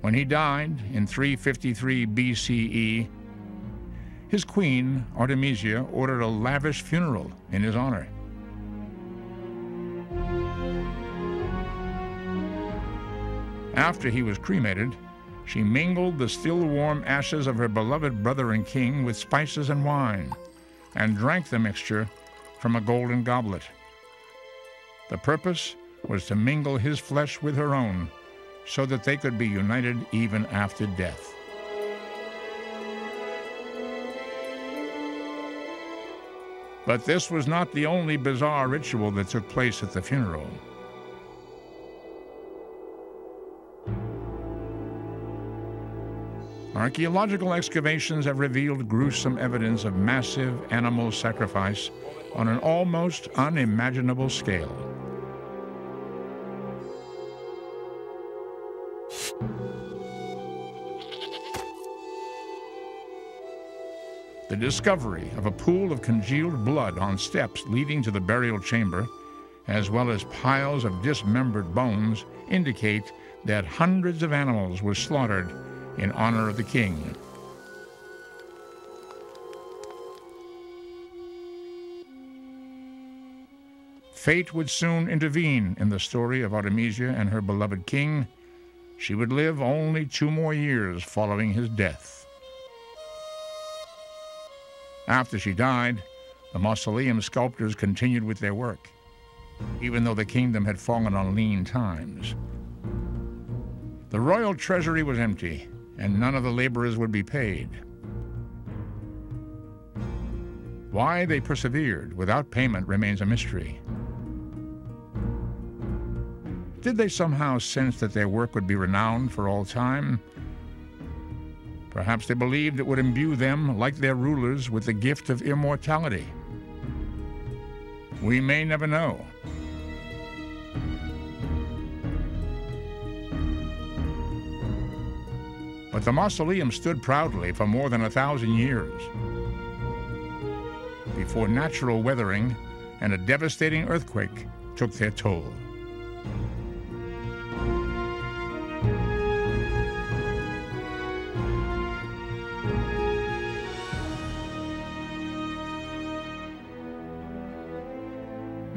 When he died in 353 BCE, his queen, Artemisia, ordered a lavish funeral in his honor. After he was cremated, she mingled the still warm ashes of her beloved brother and king with spices and wine, and drank the mixture from a golden goblet. The purpose was to mingle his flesh with her own so that they could be united even after death. But this was not the only bizarre ritual that took place at the funeral. Archaeological excavations have revealed gruesome evidence of massive animal sacrifice on an almost unimaginable scale. The discovery of a pool of congealed blood on steps leading to the burial chamber, as well as piles of dismembered bones, indicate that hundreds of animals were slaughtered in honor of the king. Fate would soon intervene in the story of Artemisia and her beloved king. She would live only two more years following his death. After she died, the mausoleum sculptors continued with their work, even though the kingdom had fallen on lean times. The royal treasury was empty, and none of the laborers would be paid. Why they persevered without payment remains a mystery. Did they somehow sense that their work would be renowned for all time? Perhaps they believed it would imbue them, like their rulers, with the gift of immortality. We may never know. But the mausoleum stood proudly for more than a thousand years before natural weathering and a devastating earthquake took their toll.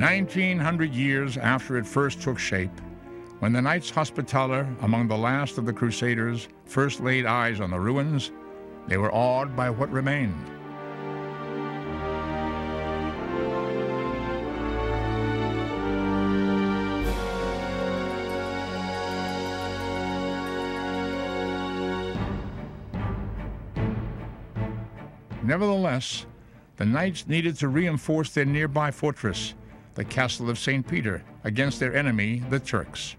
Nineteen hundred years after it first took shape, when the Knights Hospitaller, among the last of the Crusaders, first laid eyes on the ruins, they were awed by what remained. Nevertheless, the knights needed to reinforce their nearby fortress, the castle of St. Peter, against their enemy, the Turks.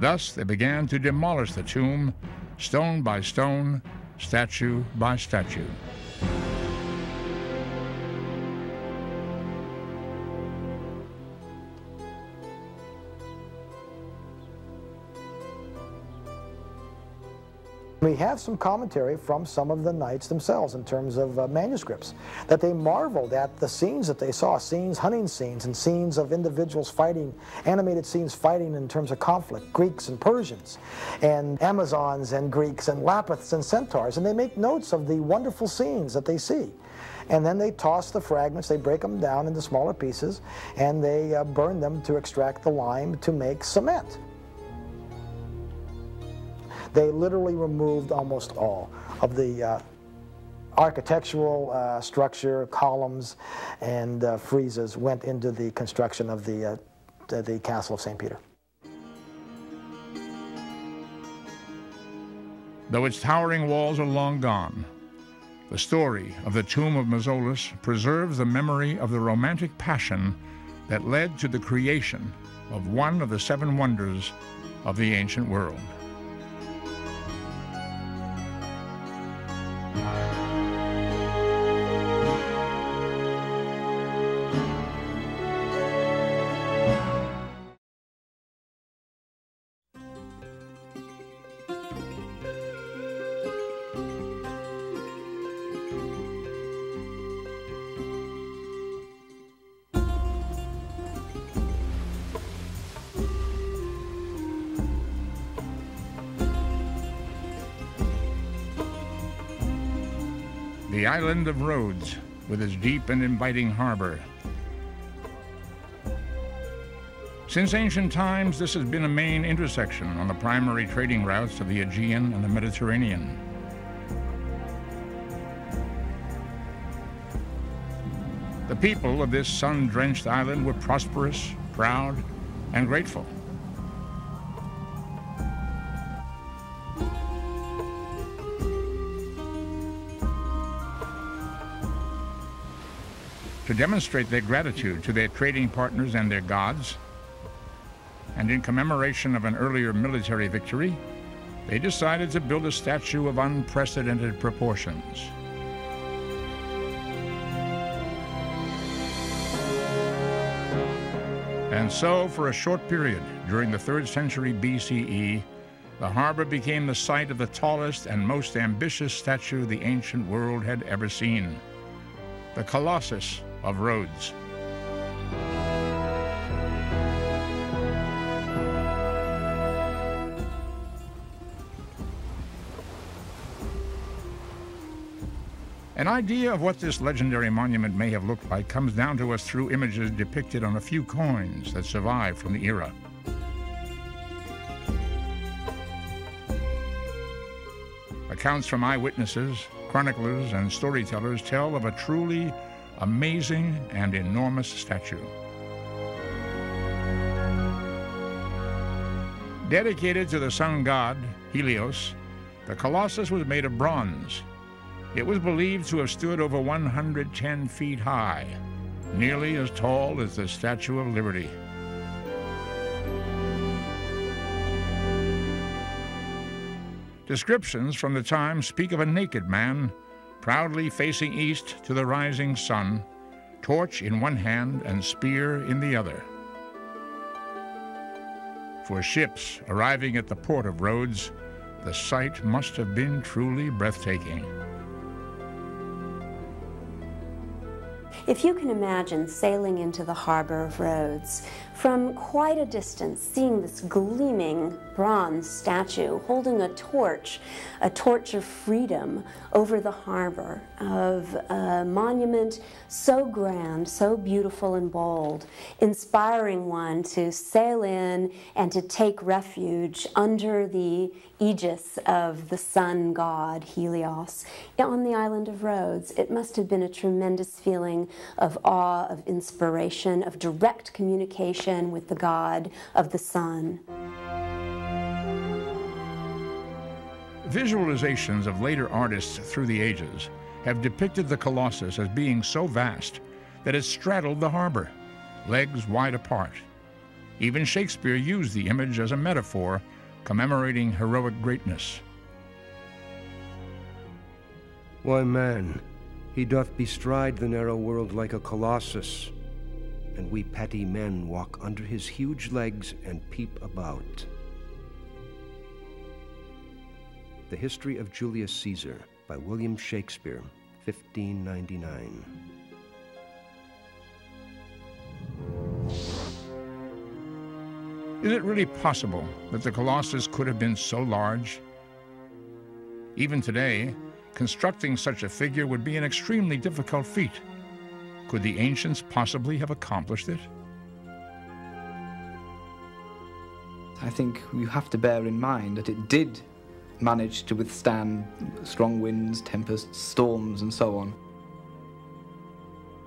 Thus, they began to demolish the tomb, stone by stone, statue by statue. We have some commentary from some of the knights themselves in terms of uh, manuscripts that they marveled at the scenes that they saw, scenes, hunting scenes, and scenes of individuals fighting, animated scenes fighting in terms of conflict, Greeks and Persians, and Amazons and Greeks and Lapiths and centaurs, and they make notes of the wonderful scenes that they see. And then they toss the fragments, they break them down into smaller pieces, and they uh, burn them to extract the lime to make cement. They literally removed almost all of the uh, architectural uh, structure, columns, and uh, friezes went into the construction of the, uh, the, Castle of St. Peter. Though its towering walls are long gone, the story of the tomb of Mausolus preserves the memory of the romantic passion that led to the creation of one of the seven wonders of the ancient world. Island of Rhodes with its deep and inviting harbor. Since ancient times, this has been a main intersection on the primary trading routes of the Aegean and the Mediterranean. The people of this sun-drenched island were prosperous, proud, and grateful. To demonstrate their gratitude to their trading partners and their gods. And in commemoration of an earlier military victory, they decided to build a statue of unprecedented proportions. And so, for a short period during the 3rd century BCE, the harbor became the site of the tallest and most ambitious statue the ancient world had ever seen the Colossus of Rhodes. An idea of what this legendary monument may have looked like comes down to us through images depicted on a few coins that survive from the era. Accounts from eyewitnesses, chroniclers, and storytellers tell of a truly amazing and enormous statue. Dedicated to the sun god, Helios, the Colossus was made of bronze. It was believed to have stood over 110 feet high, nearly as tall as the Statue of Liberty. Descriptions from the time speak of a naked man proudly facing east to the rising sun, torch in one hand and spear in the other. For ships arriving at the port of Rhodes, the sight must have been truly breathtaking. If you can imagine sailing into the harbor of Rhodes, from quite a distance, seeing this gleaming bronze statue holding a torch, a torch of freedom over the harbor, of a monument so grand, so beautiful and bold, inspiring one to sail in and to take refuge under the aegis of the sun god Helios on the island of Rhodes. It must have been a tremendous feeling of awe, of inspiration, of direct communication with the God of the sun. Visualizations of later artists through the ages have depicted the Colossus as being so vast that it straddled the harbor, legs wide apart. Even Shakespeare used the image as a metaphor commemorating heroic greatness. Why, man, he doth bestride the narrow world like a colossus, and we petty men walk under his huge legs and peep about. The History of Julius Caesar by William Shakespeare, 1599. Is it really possible that the Colossus could have been so large? Even today, constructing such a figure would be an extremely difficult feat. Could the ancients possibly have accomplished it? I think you have to bear in mind that it did manage to withstand strong winds, tempests, storms, and so on.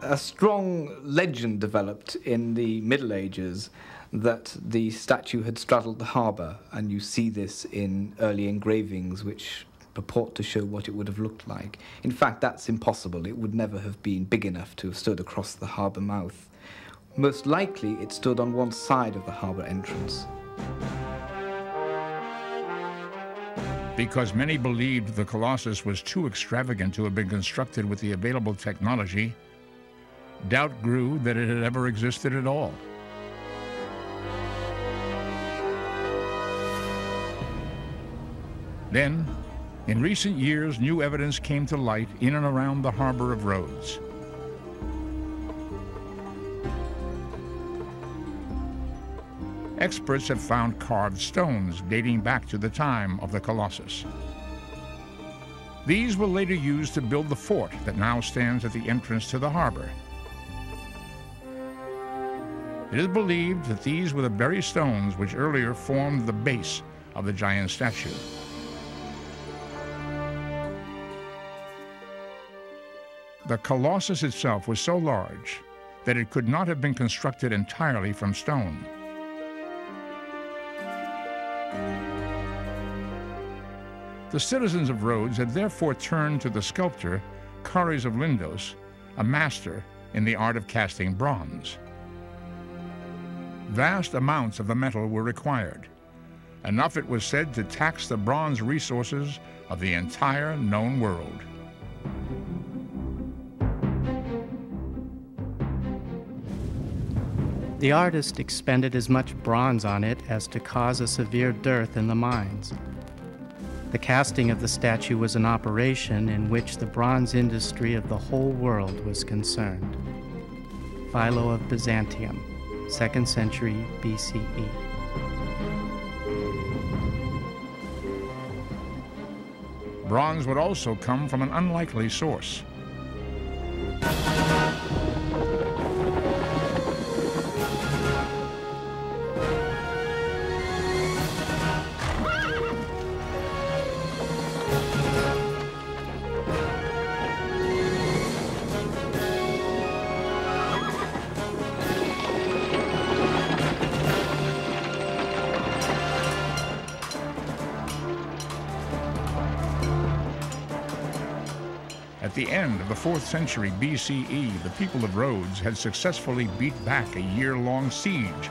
A strong legend developed in the Middle Ages that the statue had straddled the harbour, and you see this in early engravings which purport to show what it would have looked like. In fact, that's impossible. It would never have been big enough to have stood across the harbour mouth. Most likely, it stood on one side of the harbour entrance. Because many believed the Colossus was too extravagant to have been constructed with the available technology, doubt grew that it had ever existed at all. Then, in recent years, new evidence came to light in and around the harbor of Rhodes. Experts have found carved stones dating back to the time of the Colossus. These were later used to build the fort that now stands at the entrance to the harbor. It is believed that these were the very stones which earlier formed the base of the giant statue. The Colossus itself was so large that it could not have been constructed entirely from stone. The citizens of Rhodes had therefore turned to the sculptor Chares of Lindos, a master in the art of casting bronze. Vast amounts of the metal were required. Enough, it was said, to tax the bronze resources of the entire known world. The artist expended as much bronze on it as to cause a severe dearth in the mines. The casting of the statue was an operation in which the bronze industry of the whole world was concerned. Philo of Byzantium, 2nd century BCE. Bronze would also come from an unlikely source. Century BCE, the people of Rhodes had successfully beat back a year-long siege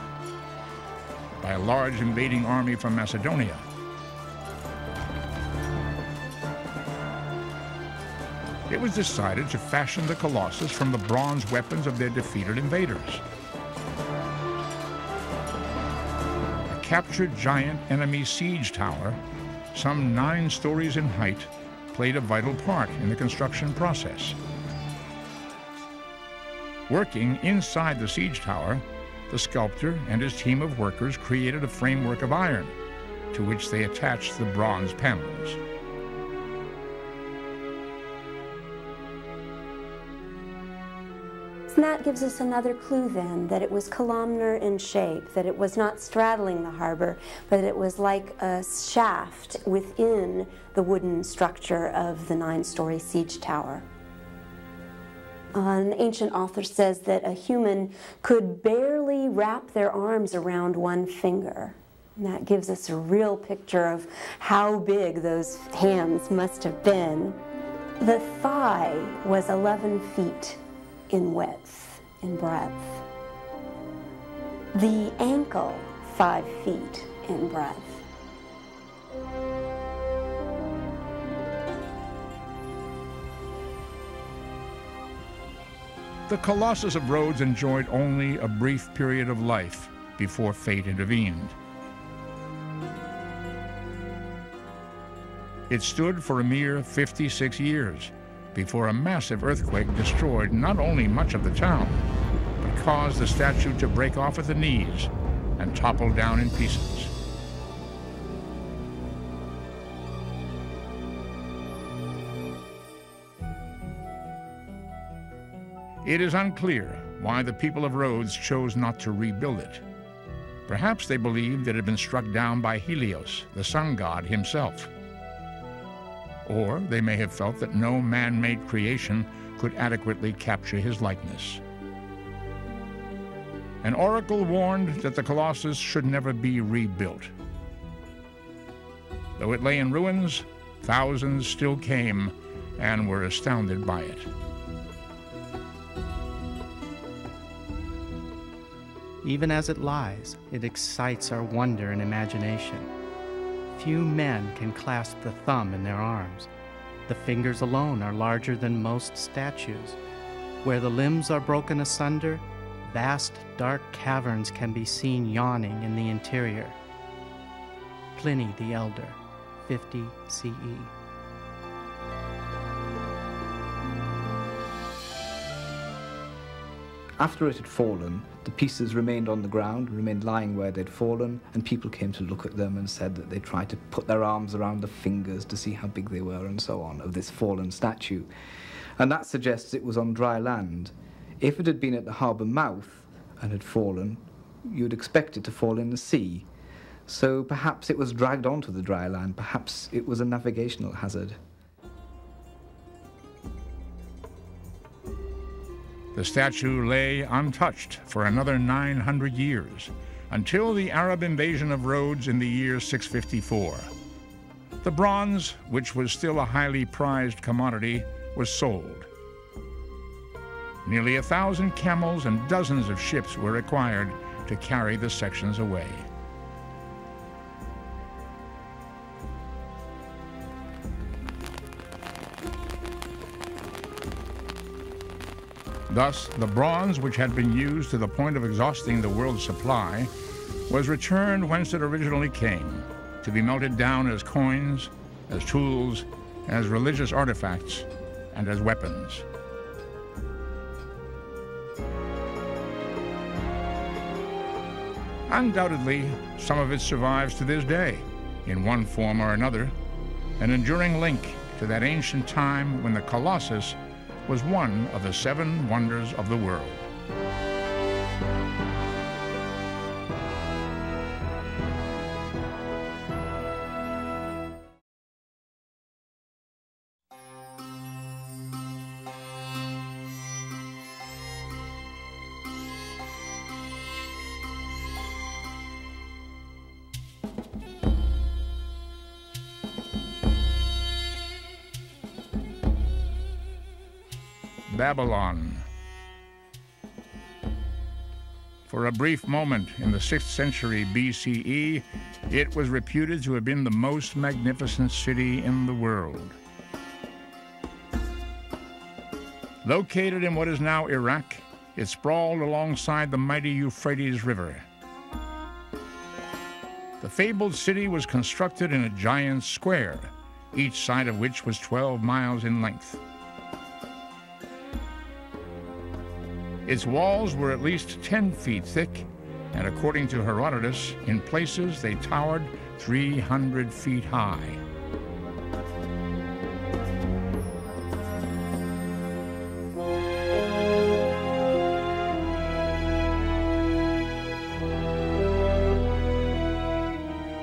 by a large invading army from Macedonia. It was decided to fashion the Colossus from the bronze weapons of their defeated invaders. A captured giant enemy siege tower, some nine stories in height, played a vital part in the construction process. Working inside the siege tower, the sculptor and his team of workers created a framework of iron to which they attached the bronze panels. And that gives us another clue then that it was columnar in shape, that it was not straddling the harbor, but it was like a shaft within the wooden structure of the nine story siege tower. An ancient author says that a human could barely wrap their arms around one finger. And that gives us a real picture of how big those hands must have been. The thigh was 11 feet in width, in breadth. The ankle, five feet in breadth. The Colossus of Rhodes enjoyed only a brief period of life before fate intervened. It stood for a mere 56 years before a massive earthquake destroyed not only much of the town, but caused the statue to break off at the knees and topple down in pieces. It is unclear why the people of Rhodes chose not to rebuild it. Perhaps they believed it had been struck down by Helios, the sun god himself. Or they may have felt that no man made creation could adequately capture his likeness. An oracle warned that the Colossus should never be rebuilt. Though it lay in ruins, thousands still came and were astounded by it. Even as it lies, it excites our wonder and imagination. Few men can clasp the thumb in their arms. The fingers alone are larger than most statues. Where the limbs are broken asunder, vast dark caverns can be seen yawning in the interior. Pliny the Elder, 50 CE. After it had fallen, the pieces remained on the ground, remained lying where they'd fallen, and people came to look at them and said that they tried to put their arms around the fingers to see how big they were and so on of this fallen statue. And that suggests it was on dry land. If it had been at the harbour mouth and had fallen, you'd expect it to fall in the sea. So perhaps it was dragged onto the dry land, perhaps it was a navigational hazard. The statue lay untouched for another 900 years, until the Arab invasion of Rhodes in the year 654. The bronze, which was still a highly prized commodity, was sold. Nearly a thousand camels and dozens of ships were required to carry the sections away. Thus, the bronze which had been used to the point of exhausting the world's supply was returned whence it originally came, to be melted down as coins, as tools, as religious artifacts, and as weapons. Undoubtedly, some of it survives to this day, in one form or another, an enduring link to that ancient time when the Colossus was one of the seven wonders of the world. Babylon. For a brief moment in the 6th century BCE, it was reputed to have been the most magnificent city in the world. Located in what is now Iraq, it sprawled alongside the mighty Euphrates River. The fabled city was constructed in a giant square, each side of which was 12 miles in length. Its walls were at least 10 feet thick, and according to Herodotus, in places they towered 300 feet high.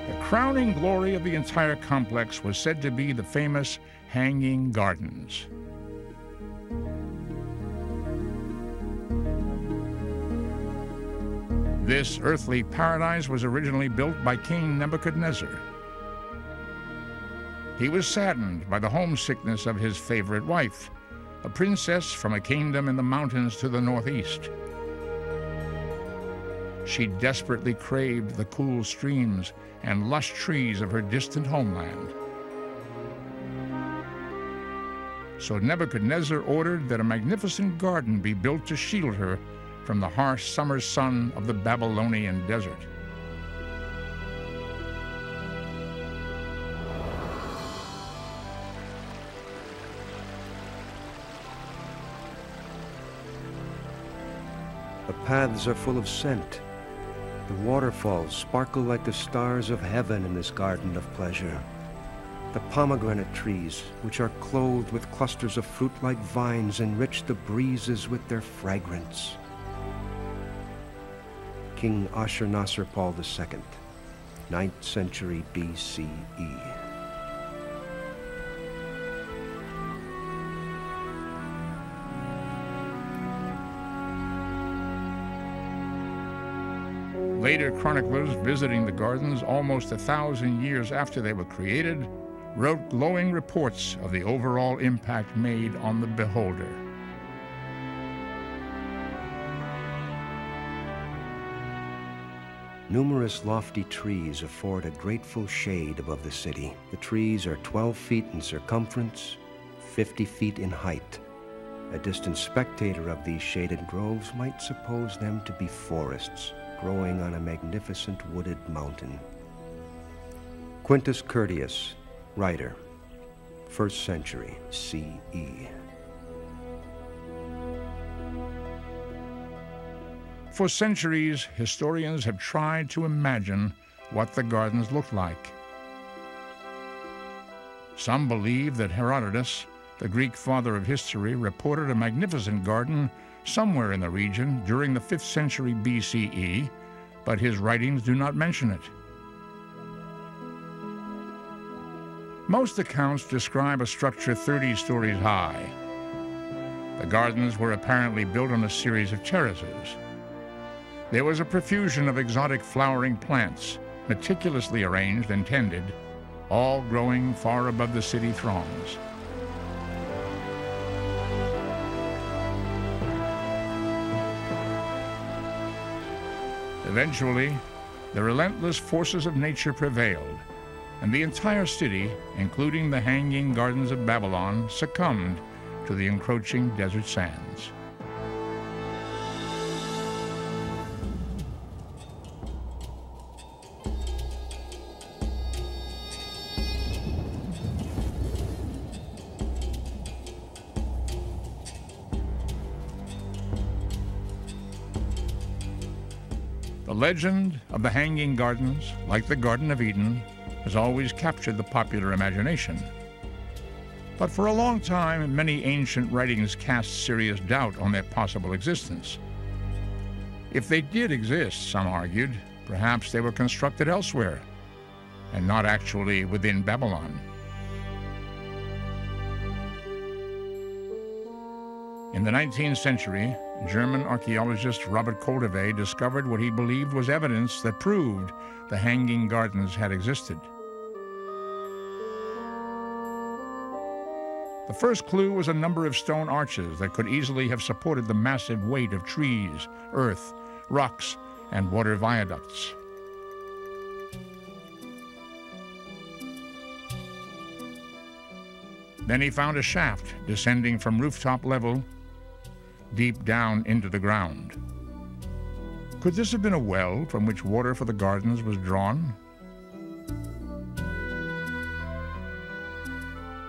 The crowning glory of the entire complex was said to be the famous Hanging Gardens. This earthly paradise was originally built by King Nebuchadnezzar. He was saddened by the homesickness of his favorite wife, a princess from a kingdom in the mountains to the northeast. She desperately craved the cool streams and lush trees of her distant homeland. So Nebuchadnezzar ordered that a magnificent garden be built to shield her from the harsh summer sun of the Babylonian desert. The paths are full of scent. The waterfalls sparkle like the stars of heaven in this garden of pleasure. The pomegranate trees, which are clothed with clusters of fruit like vines, enrich the breezes with their fragrance. King Ashurnasirpal II, 9th century BCE. Later chroniclers visiting the gardens almost a thousand years after they were created wrote glowing reports of the overall impact made on the beholder. Numerous lofty trees afford a grateful shade above the city. The trees are 12 feet in circumference, 50 feet in height. A distant spectator of these shaded groves might suppose them to be forests growing on a magnificent wooded mountain. Quintus Curtius, writer, 1st century CE. For centuries, historians have tried to imagine what the gardens looked like. Some believe that Herodotus, the Greek father of history, reported a magnificent garden somewhere in the region during the 5th century BCE, but his writings do not mention it. Most accounts describe a structure 30 stories high. The gardens were apparently built on a series of terraces. There was a profusion of exotic flowering plants, meticulously arranged and tended, all growing far above the city throngs. Eventually, the relentless forces of nature prevailed, and the entire city, including the hanging gardens of Babylon, succumbed to the encroaching desert sands. Legend of the Hanging Gardens, like the Garden of Eden, has always captured the popular imagination. But for a long time, many ancient writings cast serious doubt on their possible existence. If they did exist, some argued, perhaps they were constructed elsewhere, and not actually within Babylon. In the 19th century, German archaeologist Robert Koldewey discovered what he believed was evidence that proved the Hanging Gardens had existed. The first clue was a number of stone arches that could easily have supported the massive weight of trees, earth, rocks, and water viaducts. Then he found a shaft descending from rooftop level deep down into the ground. Could this have been a well from which water for the gardens was drawn?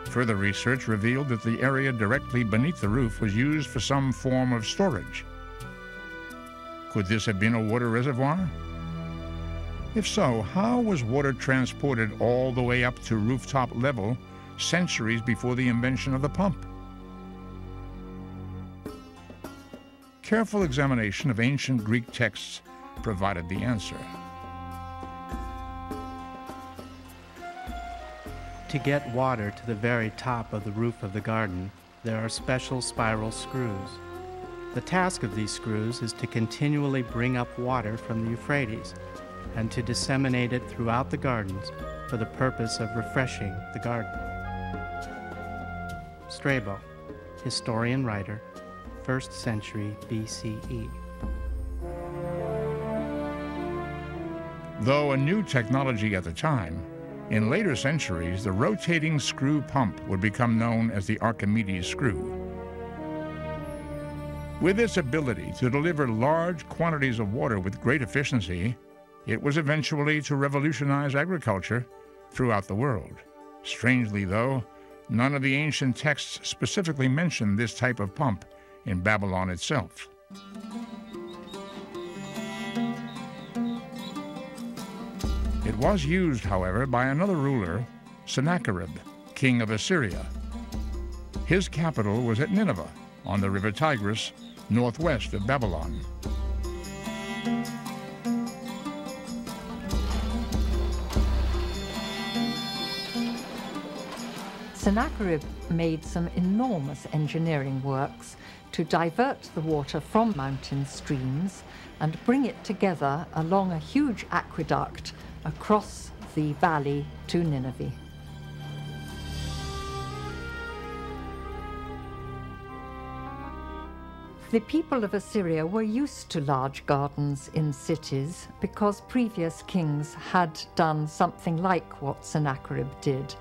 Further research revealed that the area directly beneath the roof was used for some form of storage. Could this have been a water reservoir? If so, how was water transported all the way up to rooftop level centuries before the invention of the pump? Careful examination of ancient Greek texts provided the answer. To get water to the very top of the roof of the garden, there are special spiral screws. The task of these screws is to continually bring up water from the Euphrates and to disseminate it throughout the gardens for the purpose of refreshing the garden. Strabo, historian writer, 1st century BCE. Though a new technology at the time, in later centuries the rotating screw pump would become known as the Archimedes screw. With its ability to deliver large quantities of water with great efficiency, it was eventually to revolutionize agriculture throughout the world. Strangely, though, none of the ancient texts specifically mention this type of pump in Babylon itself. It was used, however, by another ruler, Sennacherib, king of Assyria. His capital was at Nineveh, on the river Tigris, northwest of Babylon. Sennacherib made some enormous engineering works to divert the water from mountain streams and bring it together along a huge aqueduct across the valley to Nineveh. The people of Assyria were used to large gardens in cities because previous kings had done something like what Sennacherib did.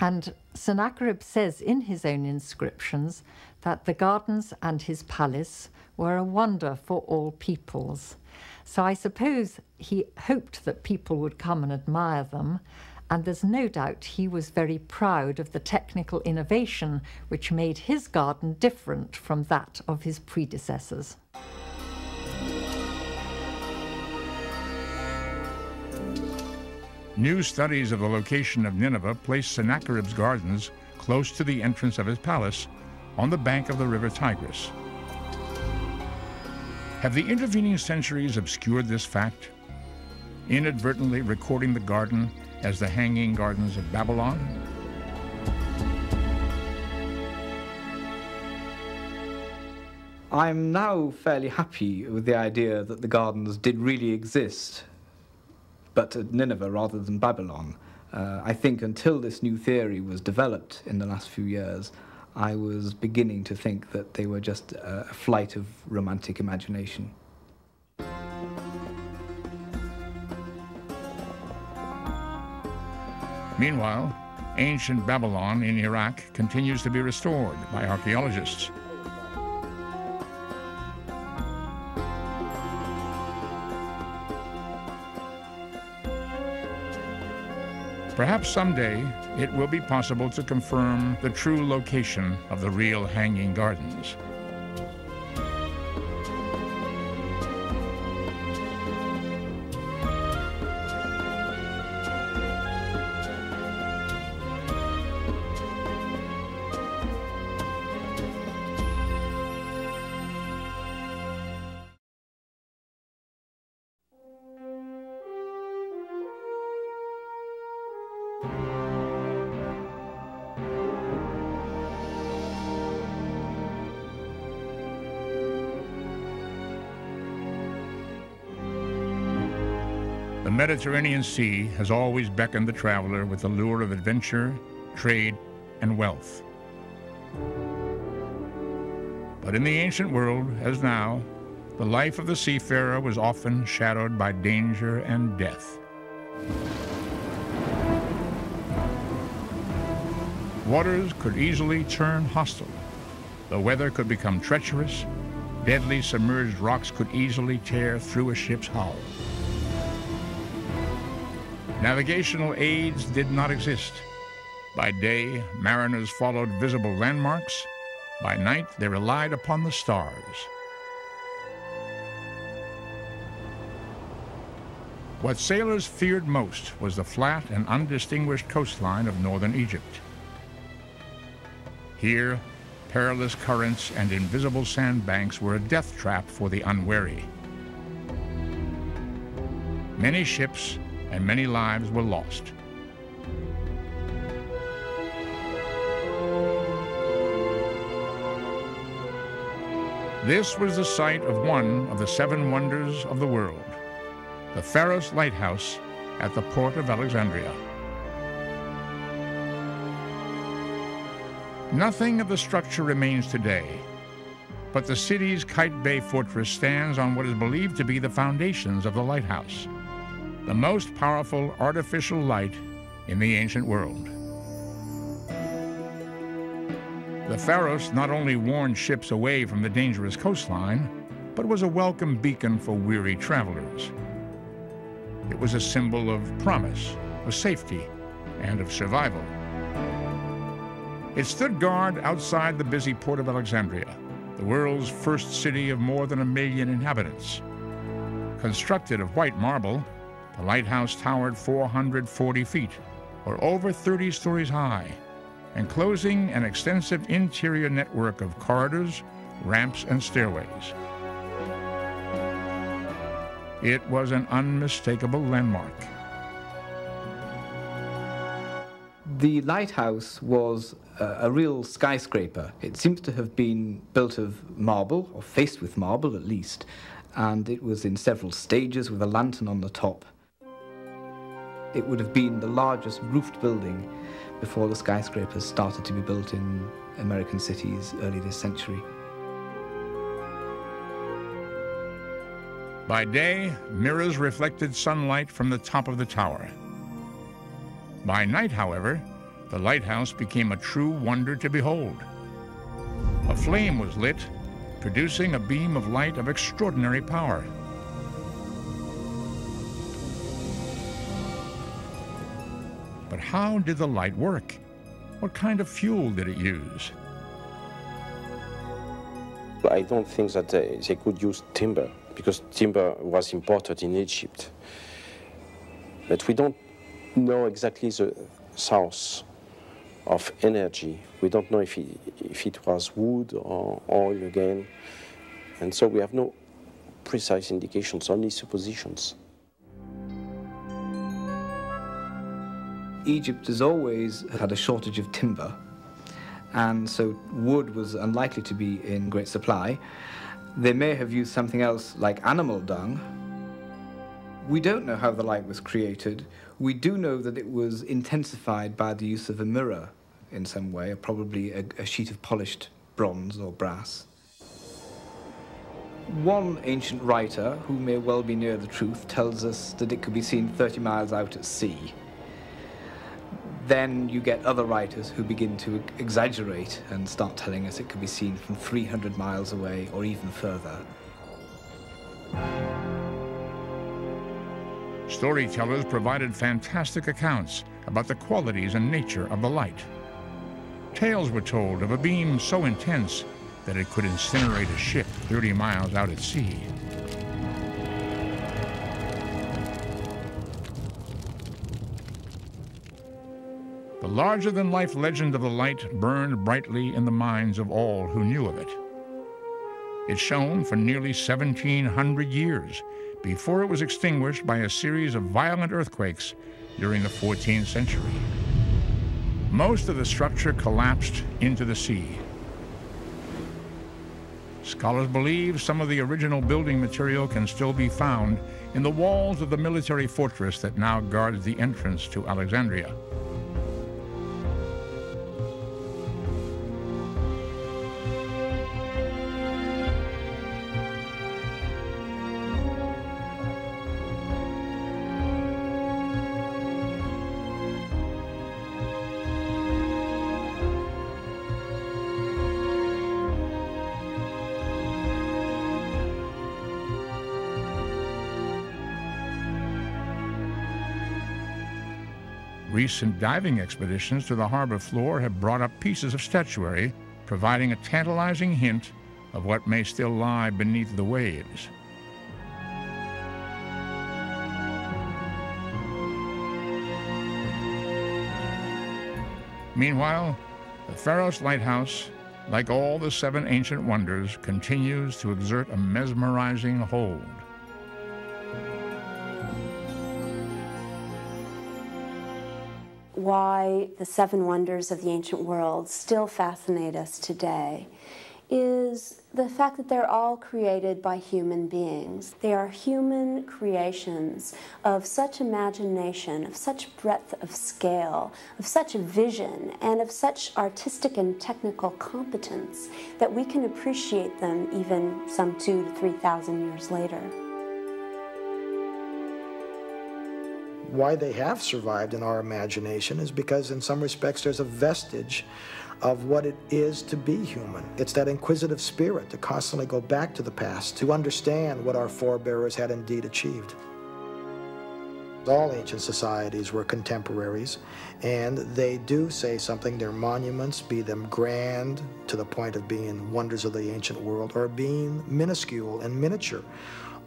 And Sennacherib says in his own inscriptions that the gardens and his palace were a wonder for all peoples. So I suppose he hoped that people would come and admire them. And there's no doubt he was very proud of the technical innovation which made his garden different from that of his predecessors. New studies of the location of Nineveh place Sennacherib's gardens close to the entrance of his palace on the bank of the river Tigris. Have the intervening centuries obscured this fact, inadvertently recording the garden as the Hanging Gardens of Babylon? I'm now fairly happy with the idea that the gardens did really exist but at Nineveh rather than Babylon. Uh, I think until this new theory was developed in the last few years, I was beginning to think that they were just a, flight of romantic imagination. Meanwhile, ancient Babylon in Iraq continues to be restored by archaeologists. Perhaps someday it will be possible to confirm the true location of the real Hanging Gardens. Mediterranean Sea has always beckoned the traveler with the lure of adventure, trade, and wealth. But in the ancient world, as now, the life of the seafarer was often shadowed by danger and death. Waters could easily turn hostile. The weather could become treacherous. Deadly submerged rocks could easily tear through a ship's hull. Navigational aids did not exist. By day, mariners followed visible landmarks. By night, they relied upon the stars. What sailors feared most was the flat and undistinguished coastline of northern Egypt. Here, perilous currents and invisible sandbanks were a death trap for the unwary. Many ships and many lives were lost. This was the site of one of the seven wonders of the world, the Pharos Lighthouse at the port of Alexandria. Nothing of the structure remains today, but the city's Qaitbay fortress stands on what is believed to be the foundations of the lighthouse the most powerful artificial light in the ancient world. The Pharos not only warned ships away from the dangerous coastline, but was a welcome beacon for weary travelers. It was a symbol of promise, of safety, and of survival. It stood guard outside the busy port of Alexandria, the world's first city of more than a million inhabitants. Constructed of white marble, The lighthouse towered 440 feet, or over 30 stories high, enclosing an extensive interior network of corridors, ramps, and stairways. It was an unmistakable landmark. The lighthouse was a, real skyscraper. It seems to have been built of marble, or faced with marble at least, and it was in several stages with a lantern on the top. It would have been the largest roofed building before the skyscrapers started to be built in American cities early this century. By day, mirrors reflected sunlight from the top of the tower. By night, however, the lighthouse became a true wonder to behold. A flame was lit, producing a beam of light of extraordinary power. But how did the light work? What kind of fuel did it use? I don't think that they, they could use timber because timber was imported in Egypt. But we don't know exactly the source of energy. We don't know if it, if it was wood or oil again. And so we have no precise indications, only suppositions. Egypt has always had a shortage of timber, and so wood was unlikely to be in great supply. They may have used something else like animal dung. We don't know how the light was created. We do know that it was intensified by the use of a mirror in some way, probably a, a sheet of polished bronze or brass. One ancient writer, who may well be near the truth, tells us that it could be seen 30 miles out at sea. Then you get other writers who begin to exaggerate and start telling us it could be seen from 300 miles away or even further. Storytellers provided fantastic accounts about the qualities and nature of the light. Tales were told of a beam so intense that it could incinerate a ship 30 miles out at sea. The larger-than-life legend of the light burned brightly in the minds of all who knew of it. It shone for nearly 1,700 years before it was extinguished by a series of violent earthquakes during the 14th century. Most of the structure collapsed into the sea. Scholars believe some of the original building material can still be found in the walls of the military fortress that now guards the entrance to Alexandria. Recent diving expeditions to the harbor floor have brought up pieces of statuary, providing a tantalizing hint of what may still lie beneath the waves. Meanwhile, the Pharos Lighthouse, like all the seven ancient wonders, continues to exert a mesmerizing hold. Why the seven wonders of the ancient world still fascinate us today is the fact that they're all created by human beings. They are human creations of such imagination, of such breadth of scale, of such vision, and of such artistic and technical competence that we can appreciate them even some two to three thousand years later. Why they have survived in our imagination is because in some respects there's a vestige of what it is to be human. It's that inquisitive spirit to constantly go back to the past, to understand what our forebears had indeed achieved. All ancient societies were contemporaries, and they do say something. Their monuments, be them grand to the point of being wonders of the ancient world, or being minuscule and miniature,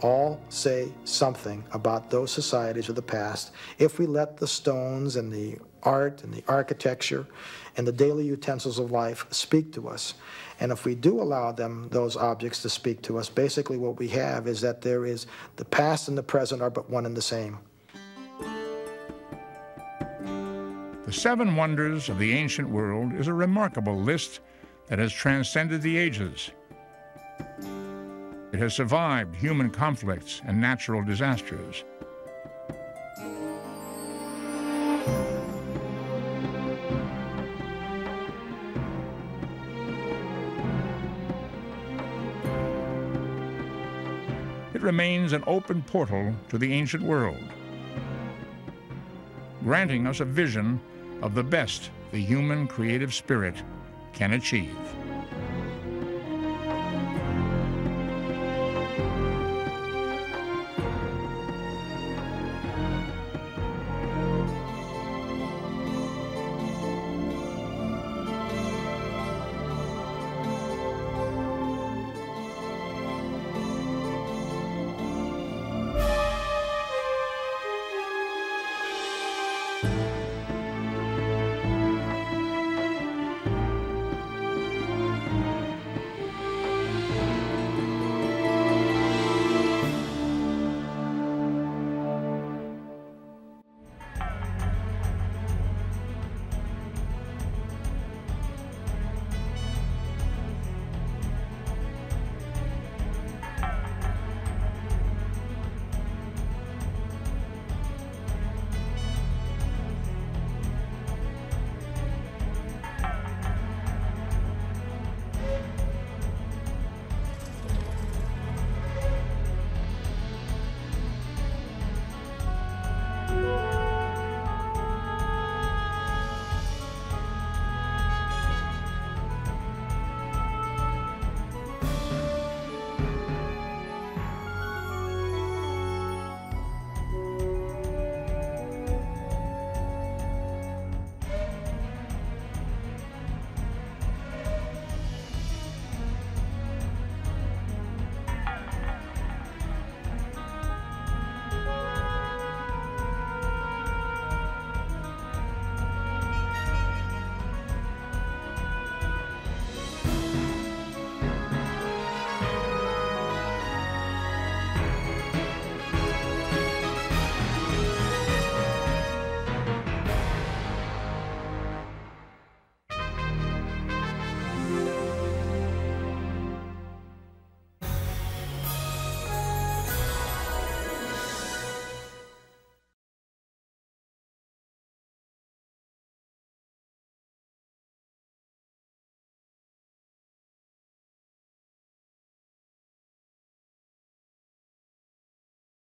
all say something about those societies of the past if we let the stones and the art and the architecture and the daily utensils of life speak to us. And if we do allow them, those objects to speak to us, basically what we have is that there is the past and the present are but one and the same. The Seven Wonders of the Ancient World is a remarkable list that has transcended the ages. It has survived human conflicts and natural disasters. It remains an open portal to the ancient world, granting us a vision of the best the human creative spirit can achieve.